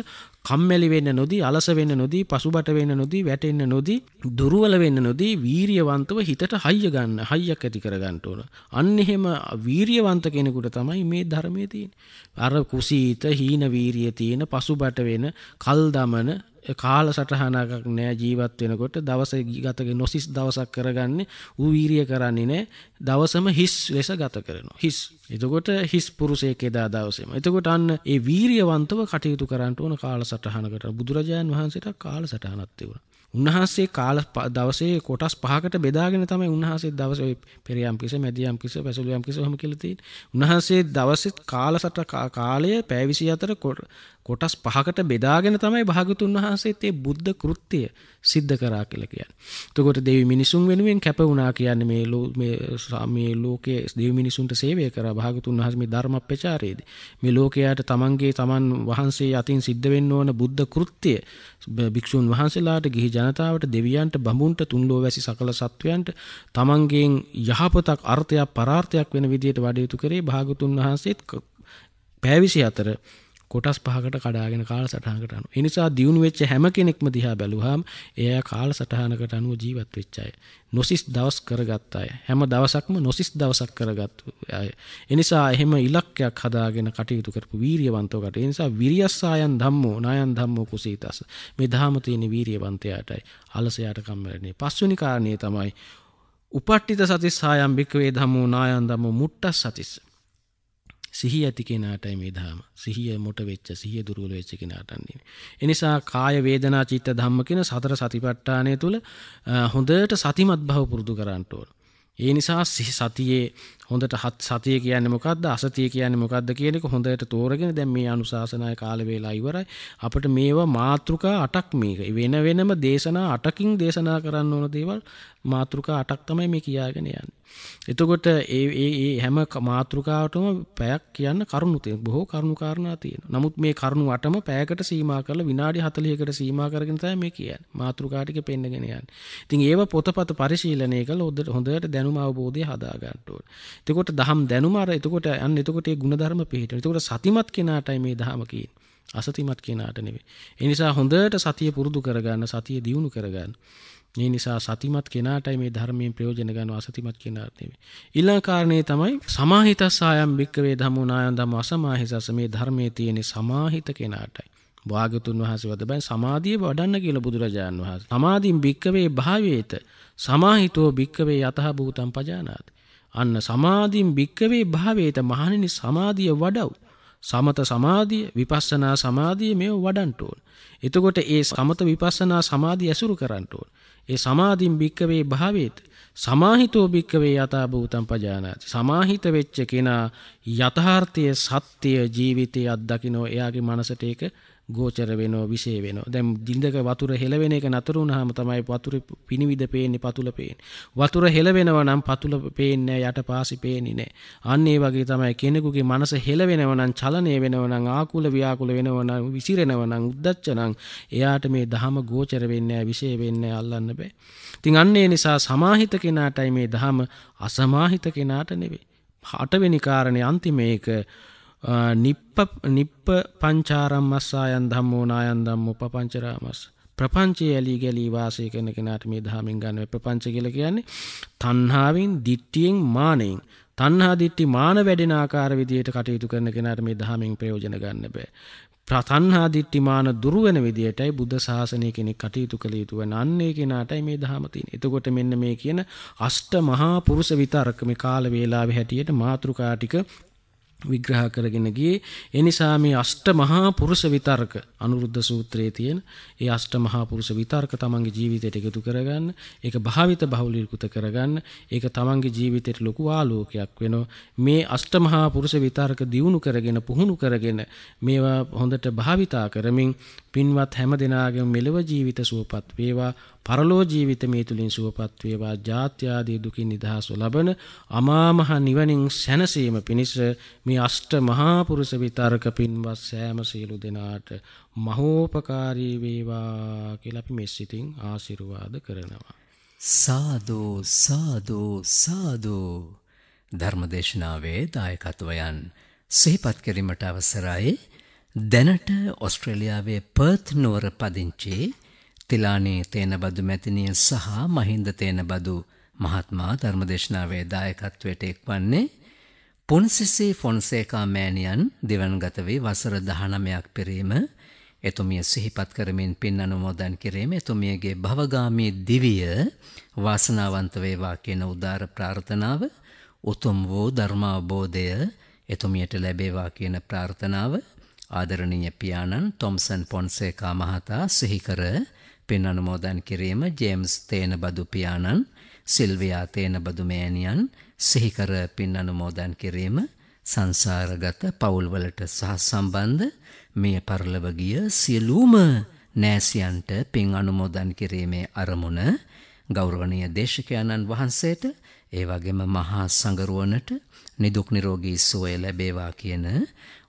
කම්මැලි වෙන්න නොදී, අලස වෙන්න නොදී, පසුබට වෙන්න නොදී, වැටෙන්න නොදී, දුර්වල වෙන්න නොදී වීරියවන්තව හිතට හයිය ගන්න, හයියක් ඇති කර ගන්න ඕන. අන්න එහෙම වීරියවන්ත කෙනෙකුට තමයි මේ ධර්මයේ තියෙන්නේ. අර කුසීත, හීන වීරිය තියෙන, පසුබට වෙන, කල් දමන කාල සටහනක් නෑ ජීවත් වෙනකොට දවස ගතක නොසිස් දවසක් කරගන්නේ ඌ වීරිය කරන්නේ නෑ. දවසම හිස් ලෙස ගත කරනවා. හිස්. එතකොට හිස් පුරුෂයෙක් එදා දවසේම. එතකොට අන්න ඒ වීරියවන්තව කටයුතු කරන්න ඕන කාල සටහනකට. බුදුරජාණන් වහන්සේට කාල සටහනක් තිබුණා. උන්වහන්සේ කාල දවසේ කොටස් පහකට බෙදාගෙන තමයි උන්වහන්සේ දවසේ පෙරියම් කිස මැදියම් කිස පැසුලියම් කිස ඔහොම කියලා තියෙන්නේ. උන්වහන්සේ දවසෙත් කාලසට කාලය පැය 24 කොටස් පහකට බෙදාගෙන තමයි භාගතුන් වහන්සේත් මේ බුද්ධ කෘත්‍යය සිද්ධ කරා කියලා කියන්නේ. එතකොට දෙවි මිනිසුන් වෙනුවෙන් කැප වුණා කියන්නේ මේ මේ මේ ලෝකයේ දෙවි මිනිසුන්ට සේවය කරා භාගතුන් වහන්සේ මේ ධර්ම ප්‍රචාරයේදී. මේ ලෝකයට තමන්ගේ තමන් වහන්සේ අතින් සිද්ධ වෙන්න ඕන බුද්ධ කෘත්‍යය භික්ෂුන් වහන්සේලාට ගිහි ජනතාවට දෙවියන්ට බඹුන්ට තුන්ලෝ වැසි සකල සත්වයන්ට තමන්ගෙන් යහපතක් අර්ථයක් පරාර්ථයක් වෙන විදියට වඩයුතු කරේ භාගතුන් වහන්සේත් පෑවිසි අතර කොටස් පහකට කඩාගෙන කාල සටහනකට අනුව. ඒ නිසා දියුණු වෙච්ච හැම කෙනෙක්ම දිහා බැලුවාම එයා කාල සටහනකට අනුව ජීවත් වෙච්ච අය. නොසිස් දවස් කරගත් අය. හැම දවසක්ම නොසිස් දවසක් කරගත් අය. ඒ නිසා එහෙම ඉලක්කයක් හදාගෙන කටයුතු කරපු වීරියවන්තව කට. ඒ නිසා විරියස්සායන් ධම්මෝ නායන් ධම්මෝ කුසීතස. මේ ධහම තියෙන වීරියවන්තයාටයි අලසයාට කම්මැලිනේ. පස්වෙනි කාරණේ තමයි උපට්ඨිත සතිස් සායම් භික්කවේ ධම්මෝ නායන් ධම්මෝ මුට්ටස් සතිස්. සිහි ඇති කෙනාටයි මේ දහම සිහිය මොට වෙච්ච සිහිය දුරුවල වෙච්ච කෙනාටන්නේ. එනිසා කාය වේදනා චිත්ත ධම්ම කියන සතර සතිපට්ඨානය තුළ හොඳට සතිමත් භව පුරුදු කරන්නට ඕන. ඒ නිසා සතියේ හොඳට හත් සතිය කියන්නේ මොකක්ද අසතිය කියන්නේ මොකක්ද කියන එක හොඳට තෝරගෙන දැන් මේ අනුශාසනාවේ කාල වේලා ඉවරයි අපිට මේවා මාතෘකා 8ක් මේක වෙන වෙනම දේශනා 8කින් දේශනා කරන්න ඕන දේවල් මාතෘකා 8ක් තමයි මේ කියාගෙන යන්නේ. එතකොට ඒ ඒ ඒ හැම මාතෘකාවටම පැයක් කියන්න කරුණු තියෙන බොහෝ කරුණු කාරණා තියෙනවා. නමුත් මේ කරුණු 8ම පැයකට සීමා කරලා විනාඩි 40කට සීමා කරගෙන තමයි මේ කියන්නේ. මාතෘකා ටික පෙන්නගෙන යන්නේ. ඉතින් ඒව පොතපත පරිශීලනය කළා හොඳට හොඳට දැනුම අවබෝධය හදා ගන්න ඕනේ. එතකොට දහම් දැනුම අර එතකොට අන්න එතකොට ඒ ಗುಣධර්ම පිළිහිටන. එතකොට සතිමත් කෙනාටයි මේ දහම කියන්නේ. අසතිමත් කෙනාට නෙවෙයි. ඒ නිසා හොඳට සතිය පුරුදු කරගන්න, සතිය දියුණු කරගන්න. ඒ නිසා සතිමත් කෙනාටයි මේ ධර්මයෙන් ප්‍රයෝජන ගන්න අසතිමත් කෙනාට නෙවෙයි. ඊළඟ කාරණේ තමයි සමාහිතස් ආයම් භික්කවේ ධම්මෝ නායම් ධම්ම අසමාහිතස් මේ ධර්මයේ තියෙන සමාහිත කෙනාටයි. භාගතුන් වහන්සේ වදබයි සමාධිය වඩන්න කියලා බුදුරජාණන් වහන්සේ. සමාධින් භික්කවේ භාවේත සමාහිතෝ භික්කවේ යතහ භූතම් පජානාති. අන්න සමාධින් භික්කවේ භාවේත මහණෙනි සමාධිය වඩව්. සමත සමාධිය විපස්සනා සමාධිය මේ වඩන්ට ඕන. එතකොට ඒ සමත විපස්සනා සමාධිය ඇසුරු කරන්නට ඕන. ඒ සමාධින් භික්කවේ භාවේත සමාහිතෝ භික්කවේ යථා භූතම් පජානාති. සමාහිත වෙච්ච කෙනා යථාර්ථය සත්‍ය ජීවිතය අත්දකින්නෝ එයාගේ මනසට ඒක ගෝචර වෙනවා විශේ වෙනවා. දැන් දින්දක වතුර හෙලවෙන එක නතර වුණාම තමයි වතුර පිනිවිද පේන්නේ පතුල පේන්නේ. වතුර හෙලවෙනවා නම් පතුල පේන්නේ යට පාසි පේන්නේ නැහැ. අන්න ඒ වගේ තමයි කෙනෙකුගේ මනස හෙලවෙනවා නම් චලනය වෙනවා නම් ආකුල ව්‍යාකුල වෙනවා නම් විසිරෙනවා නම් උද්දච්ච නම් එයාට මේ ධහම ගෝචර වෙන්නේ නැහැ විශේ වෙන්නේ අල්ලන්න බෑ. ඉතින් අන්න ඒ නිසා සමාහිත කෙනාටයි මේ ධහම අසමාහිත කෙනාට නෙවෙයි. හටවෙනි කාරණේ අන්තිම එක නිප්ප නිප්ප පංචාරම් මස්සායන් ධම්මෝ නායන් ධම්මෝ පපංචරාමස් ප්‍රපංචය ඇලී ගැලී වාසය කරන කෙනාට මේ දහමින් ගන්න ප්‍රපංච කියලා කියන්නේ තණ්හාවෙන් දිට්ඨියෙන් මානෙන් තණ්හා දිට්ඨි මාන වැඩෙන ආකාර විදියට කටයුතු කරන කෙනාට මේ දහමින් ප්‍රයෝජන ගන්න බෑ ප්‍රතන්හා දිට්ටිමාන දුරුවන විදියටයි බුද්ධ ශාසනය කෙනෙක් කටයුතු කළ යුතුව නන්නේ කෙනාටයි මේ දහම තියෙන. එතකොට මෙන්න මේ කියන අෂ්ට මහා පුරුෂ විතරක මේ කාල වේලාවේ හැටියට මාතෘකා ටික විග්‍රහ කරගෙන ගියේ. ඒ නිසා මේ අෂ්ට මහා පුරුෂ විතර්ක අනුරුද්ධ සූත්‍රයේ තියෙන ඒ අෂ්ට මහා පුරුෂ විතර්ක තමන්ගේ ජීවිතයට එකතු කරගන්න ඒක භාවිත බහුලීකృత කරගන්න ඒක තමන්ගේ ජීවිතයට ලොකු ආලෝකයක් වෙනවා. මේ අෂ්ට මහා පුරුෂ විතර්ක දියුණු කරගෙන පුහුණු කරගෙන මේවා හොඳට භාවිතා කරමින් පින්වත් හැම දෙනාගේම මෙලව ජීවිත සුවපත් වේවා. පරලෝ ජීවිත මේ තුලින් සුවපත් වේවා. ජාත්‍ය ආදී දුකින් නිදහස් ලබන අමා මහ නිවනින් සැනසීම පිණිස මේ අෂ්ට මහා පුරුෂ විතරක පින්වත් සෑම සියලු දෙනාට මහෝපකාරී වේවා කියලා අපි මෙසිතින් ආශිර්වාද කරනවා. සාදු සාදු සාදු. ධර්මදේශනාවේ දායකත්වයන් සිහිපත් කිරීමට අවසරයි. දැනට ඔස්ට්‍රේලියාවේ පර්ත් නුවර පදිංචි තිලානේ තේනබදු මැතිනිය සහ මහින්ද තේනබදු මහත්මා ධර්මදේශනාවේ දායකත්වයට එක්වන්නේ පුන්සිසි ෆොන්සේකා මෑණියන් දිවන්ගත වී වසර දහනමයක් පිරීම එතුමිය සිහිපත් කරමින් පින් අනුමෝදන් කිරීම එතුමියගේ භවගාමී දිවිය වාසනාවන්ත වේවා කියන උදාර ප්‍රාර්ථනාව උතුම් වූ ධර්මාවබෝධය එතුමියට ලැබේවා කියන ප්‍රාර්ථනාව ආදරණීය පියාණන් තොම්සන් පොන්සේකා මහතා සිහිකර පින් අනුමෝදන් කිරීම ජේම්ස් තේනබදු පියාණන් සිල්වියා තේනබදු මෑණියන් සිහිකර පින් අනුමෝදන් කිරීම සංසාරගත පවුල්වලට සහ සම්බන්ධ මේ පරලව ගිය සියලුම නෑසියන්ට පින් අනුමෝදන් කිරීමේ අරමුණ ගෞරවනීය දේශකයන්න් වහන්සේට ඒ වගේම මහා සංගරුවනට නිදුක් නිරෝගී සුවය ලැබේවා කියන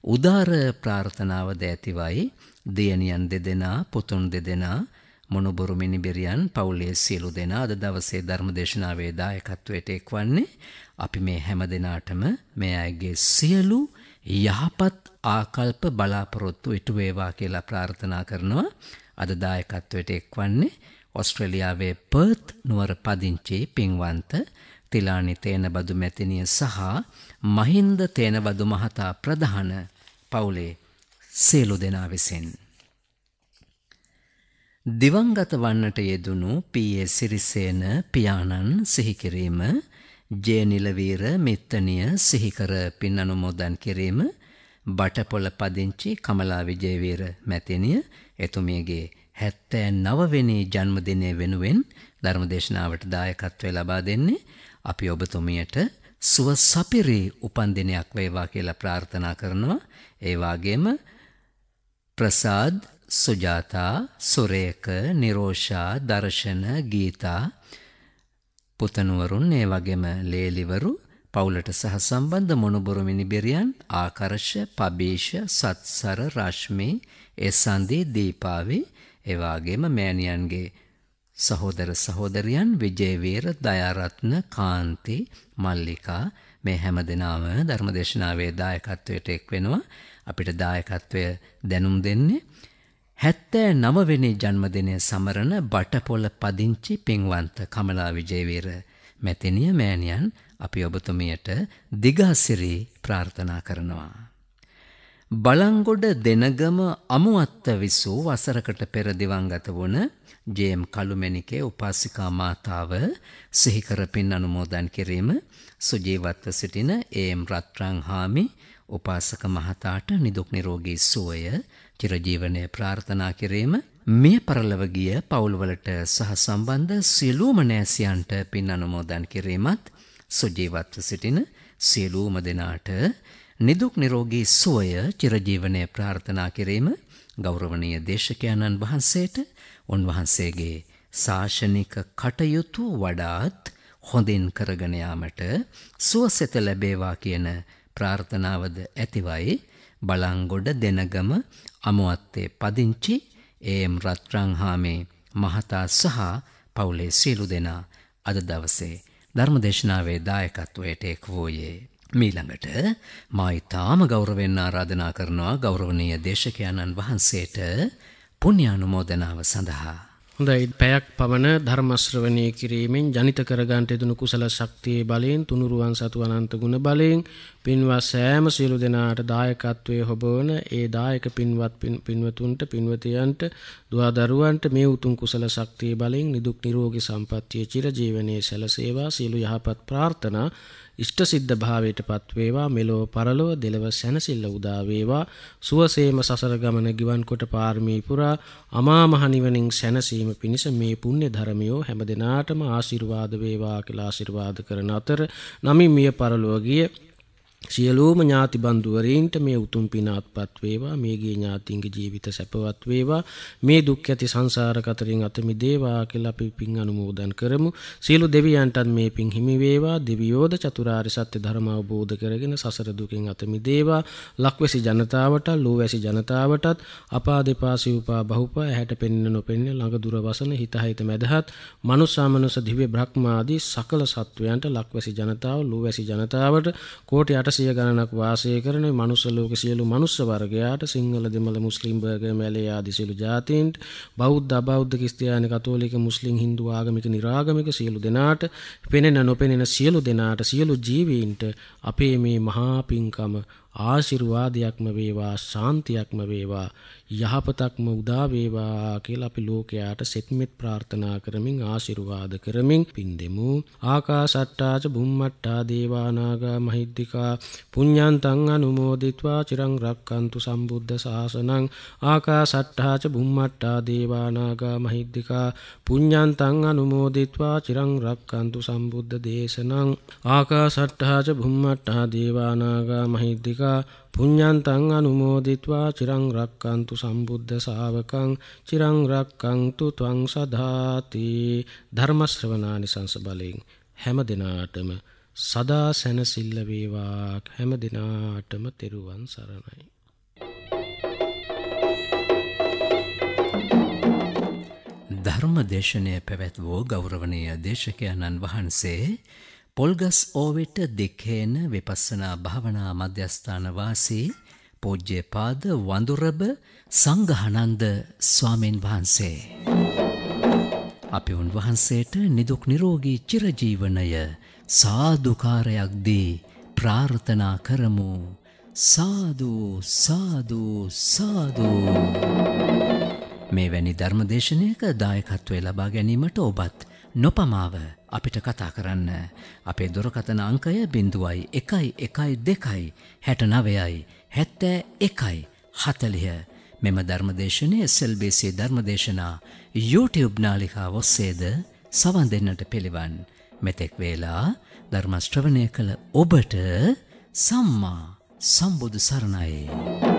උදාර ප්‍රාර්ථනාව ද ඇතිවයි. දියණියන් දෙදෙනා පුතුන් දෙදෙනා මොනුබුරු මිනිබිරියන් පවුලේ සියලු දෙනා අද දවසේ ධර්මදේශනාවේ දායකත්වයට එක්වන්නේ. අපි මේ හැම දෙනාටම මේ අයගේ සියලු යහපත් ආකල්ප බලාපොරොත්තු ඉටු වේවා කියලා ප්‍රාර්ථනා කරනවා. අද දායකත්වයට එක්වන්නේ ඔස්ට්‍රේලියාවේ පර්ත් නුවර පදිංචි පින්වන්ත තිලානි තේනබදු මැතිනිය සහ මහින්ද තේනබදු මහතා ප්‍රධාන පවුලේ සියලු දෙනා විසින්. දිවංගත වන්නට යෙදුණු පීඒ සිරිසේන පියාණන් සිහිකිරීම ජේනිලවීර මිත්තනිය සිහිකර පින් අනුමෝදන් කිරීම බටපොල පදිංචි කමලා විජයවීර මැතිනිය එතුමියගේ හැත්තෑ නවවෙනි ජන්මදිනය වෙනුවෙන් ධර්මදේශනාවට දායකත්වය ලබා දෙන්නේ අපි ඔබතුමියට සුව සපිරි උපන්දිනයක් වේවා කියලා ප්‍රාර්ථනා කරනවා. ඒවාගේම ප්‍රසාද් සුජාතා සුරේක නිරෝෂා දර්ශන ගීතා පුතනුවරුන් ඒ වගේම ලේලිවරු පවුලට සහ සම්බන්ධ මොනුබොරු මිනිබිරියන් ආකර්ෂ පබීෂ සත්සර රශ්මි එසන්දී දීපාවි එවාගේම මෑණියන්ගේ සහෝදර සහෝදරියන් විජේවීර දයාරත්න කාන්ති මල්ලිකා මේ හැම දෙනාම ධර්මදේශනාවේ දායකත්වයට එක් වෙනවා අපිට දායකත්වය දැනුම් දෙන්නේ හැත්තෑ නවවෙනි ජන්මදිනය සමරණ බටපොල පදිංචි පින්වන්ත කමලා විජයවීර මැතිනිය මෑණියන් අපි ඔබතුමියට දිගාසිරි ප්‍රාර්ථනා කරනවා. බලංගොඩ දෙනගම අමුවත්ත විසූ වසරකට පෙර දිවංගත වුණ ජේම් කළුමැණිකේ උපාසිකා මාතාව සිහිකර පින් අනුමෝදන් කිරීම. සුජීවත්ව සිටින ඒම් රත්රං හාමි උපාසක මහතාට නිදුක් නිරෝගී සුවය චිරජීවනය ප්‍රාර්ථනා කිරීම. මේ පරලව ගිය පවුල්වලට සහ සම්බන්ධ සියලුම නෑසියන්ට පින් අනුමෝදන් කිරීමත් සුජීවත්ව සිටින සියලුම දෙනාට නිදුක් නිරෝගී සුවය චිරජීවනය ප්‍රාර්ථනා කිරීම. ගෞරවනීය දේශකයන්න් වහන්සේට උන්වහන්සේගේ ශාසනික කටයුතු වඩාත් හොඳින් කරගෙන යාමට සුවසෙත ලැබේවා කියන ප්‍රාර්ථනාවද ඇතිවයි බලංගොඩ දෙනගම අමුවත්තේ පදිංචි ඒම් රත්රංහාමේ මහතා සහ පවුලේ සියලු දෙනා අද දවසේ ධර්මදේශනාවේ දායකත්වයට එක් වූයේ. මීළඟට මා ඉතාම ගෞරවෙන් ආරාධනා කරනවා ගෞරවනීය දේශකයන්න් වහන්සේට පුණ්‍යානුමෝදනාව සඳහා. හොඳයි පැයක් පමණ ධර්මශ්‍රවණය කිරීමෙන් ජනිත කරගන්ට යුතුණු කුසල ශක්තියේ බලයෙන් තුනුරුවන් සතු අනන්ත ගුණ බලයෙන් පින්වත් සෑම සියලු දෙනාට දායකත්වයේ හොබවන ඒ දායක පින්වත් පින්වතුන්ට පින්වතියන්ට දුවා දරුවන්ට මේ උතුම් කුසල ශක්තිය බලයෙන් නිදුක් නිරෝගී සම්පන්නිය චිරජීවනයේ සැලසේවා සියලු යහපත් ප්‍රාර්ථනා ඉෂ්ට සිද්ධ භාවයට පත්වේවා මෙලෝ පරලොව දෙලව සැනසිල්ල උදා වේවා. සුවසේම සසර ගමන ගිවන් කොට පාරමී පුරා අමා මහ නිවනින් සැනසීම පිණිස මේ පුණ්‍ය ධර්මියෝ හැම දිනාටම ආශිර්වාද වේවා කියලා ආශිර්වාද කරන අතර නමින් මිය පරලොව ගිය සියලූම ඥාති බන්දුවරීන්ට මේ උතුම් පින අත්පත් වේවා මේගේ ඥාතින්ගේ ජීවිත සැපවත් වේවා මේ දුක් ඇති සංසාර කතරින් අත මිදේවා කියලා අපි පින් අනුමෝදන් කරමු. සියලු දෙවියන්ටත් මේ පින් හිමි වේවා. දෙවියෝද චතුරාර්ය සත්‍ය ධර්ම අවබෝධ කරගෙන සසර දුකින් අත මිදේවා. ලක්වැසි ජනතාවට ලෝවැසි ජනතාවටත් අපා දෙපා සිව්පා බහුපා ඇහැට පෙනෙන නොපෙනෙන ළඟ දුර වසන හිතහිත මැදහත් මනුස්සාමනුස දිව්‍ය බ්‍රහ්මාදී සකල සත්වයන්ට ලක්වැසි ජනතාව ලෝවැසි ජනතාවට කෝටි 800 ගණනක් වාසය කරන මනුස්ස ලෝක සියලු මනුස්ස වර්ගයාට සිංහල දෙමළ මුස්ලිම් බර්ගර් මැලේ ආදී සියලු ජාතීන්ට බෞද්ධ අබෞද්ධ ක්‍රිස්තියානි කතෝලික මුස්ලිම් හින්දු ආගමික නිරාගමික සියලු දෙනාට පෙනෙන නොපෙනෙන සියලු දෙනාට සියලු ජීවීන්ට අපේ මේ මහා පිංකම ආශිර්වාදයක්ම වේවා ශාන්තියක්ම වේවා යහපතක්ම උදා වේවා කියලා අපි ලෝකයාට සෙත්මෙත් ප්‍රාර්ථනා කරමින් ආශිර්වාද කරමින් පින් දෙමු ආකාසට්ටාච බුම්මට්ටා දේවානාග මහිද්దికා පුඤ්ඤන්තං අනුමෝදිත්වා චිරං රක්칸තු සම්බුද්ධ ශාසනං. ආකාසට්ටාච බුම්මට්ටා දේවානාග මහිද්దికා පුඤ්ඤන්තං අනුමෝදිත්වා චිරං රක්칸තු සම්බුද්ධ දේශනං. ආකාසට්ටාච බුම්මට්ටා දේවානාග මහිද්దికා මිත්‍රා පුඤ්ඤන්තං අනුමෝදිත්වා චිරං රක්칸තු සම්බුද්ධ ශාවකං චිරං රක්칸තු ත්වං සදාති। ධර්ම ශ්‍රවණානිසංස බලෙන් හැම දිනාටම සදා සැනසෙල්ල වේවා. හැම දිනාටම තෙරුවන් සරණයි. ධර්ම දේශනය පැවැත් වූ ගෞරවනීය දේශකයන්න් වහන්සේ පොල්ගස් ඕවෙට දෙකේන විපස්සනා භාවනා මධ්‍යස්ථාන වාසී පූජ්‍ය පාද වඳුරබ සංඝහනන්ද ස්වාමීන් වහන්සේ. අපි උන්වහන්සේට නිදුක් නිරෝගී චිරජීවනය සාදුකාරයක් දී ප්‍රාර්ථනා කරමු සාදූ සාදූ සාදූ. මේ වැනි ධර්මදේශනයක දායකත්වය ලබා ගැනීමට ඔබත් නොපමාව අපිට කතා කරන්න. අපේ දුරකතන අංකය බිඳුවයි එකයි එකයි දෙකයි හැට නවයයි හැත්තෑ එකයි හතලිය මෙම ධර්මදේශනය සෙල්බේසේ ධර්මදේශනා YouTube නාලිකා ඔස්සේද සවන් දෙන්නට පිළිවන්. මෙතෙක් වේලා ධර්මශ්‍රවණය කළ ඔබට සම්මා සම්බුදු සරණයි.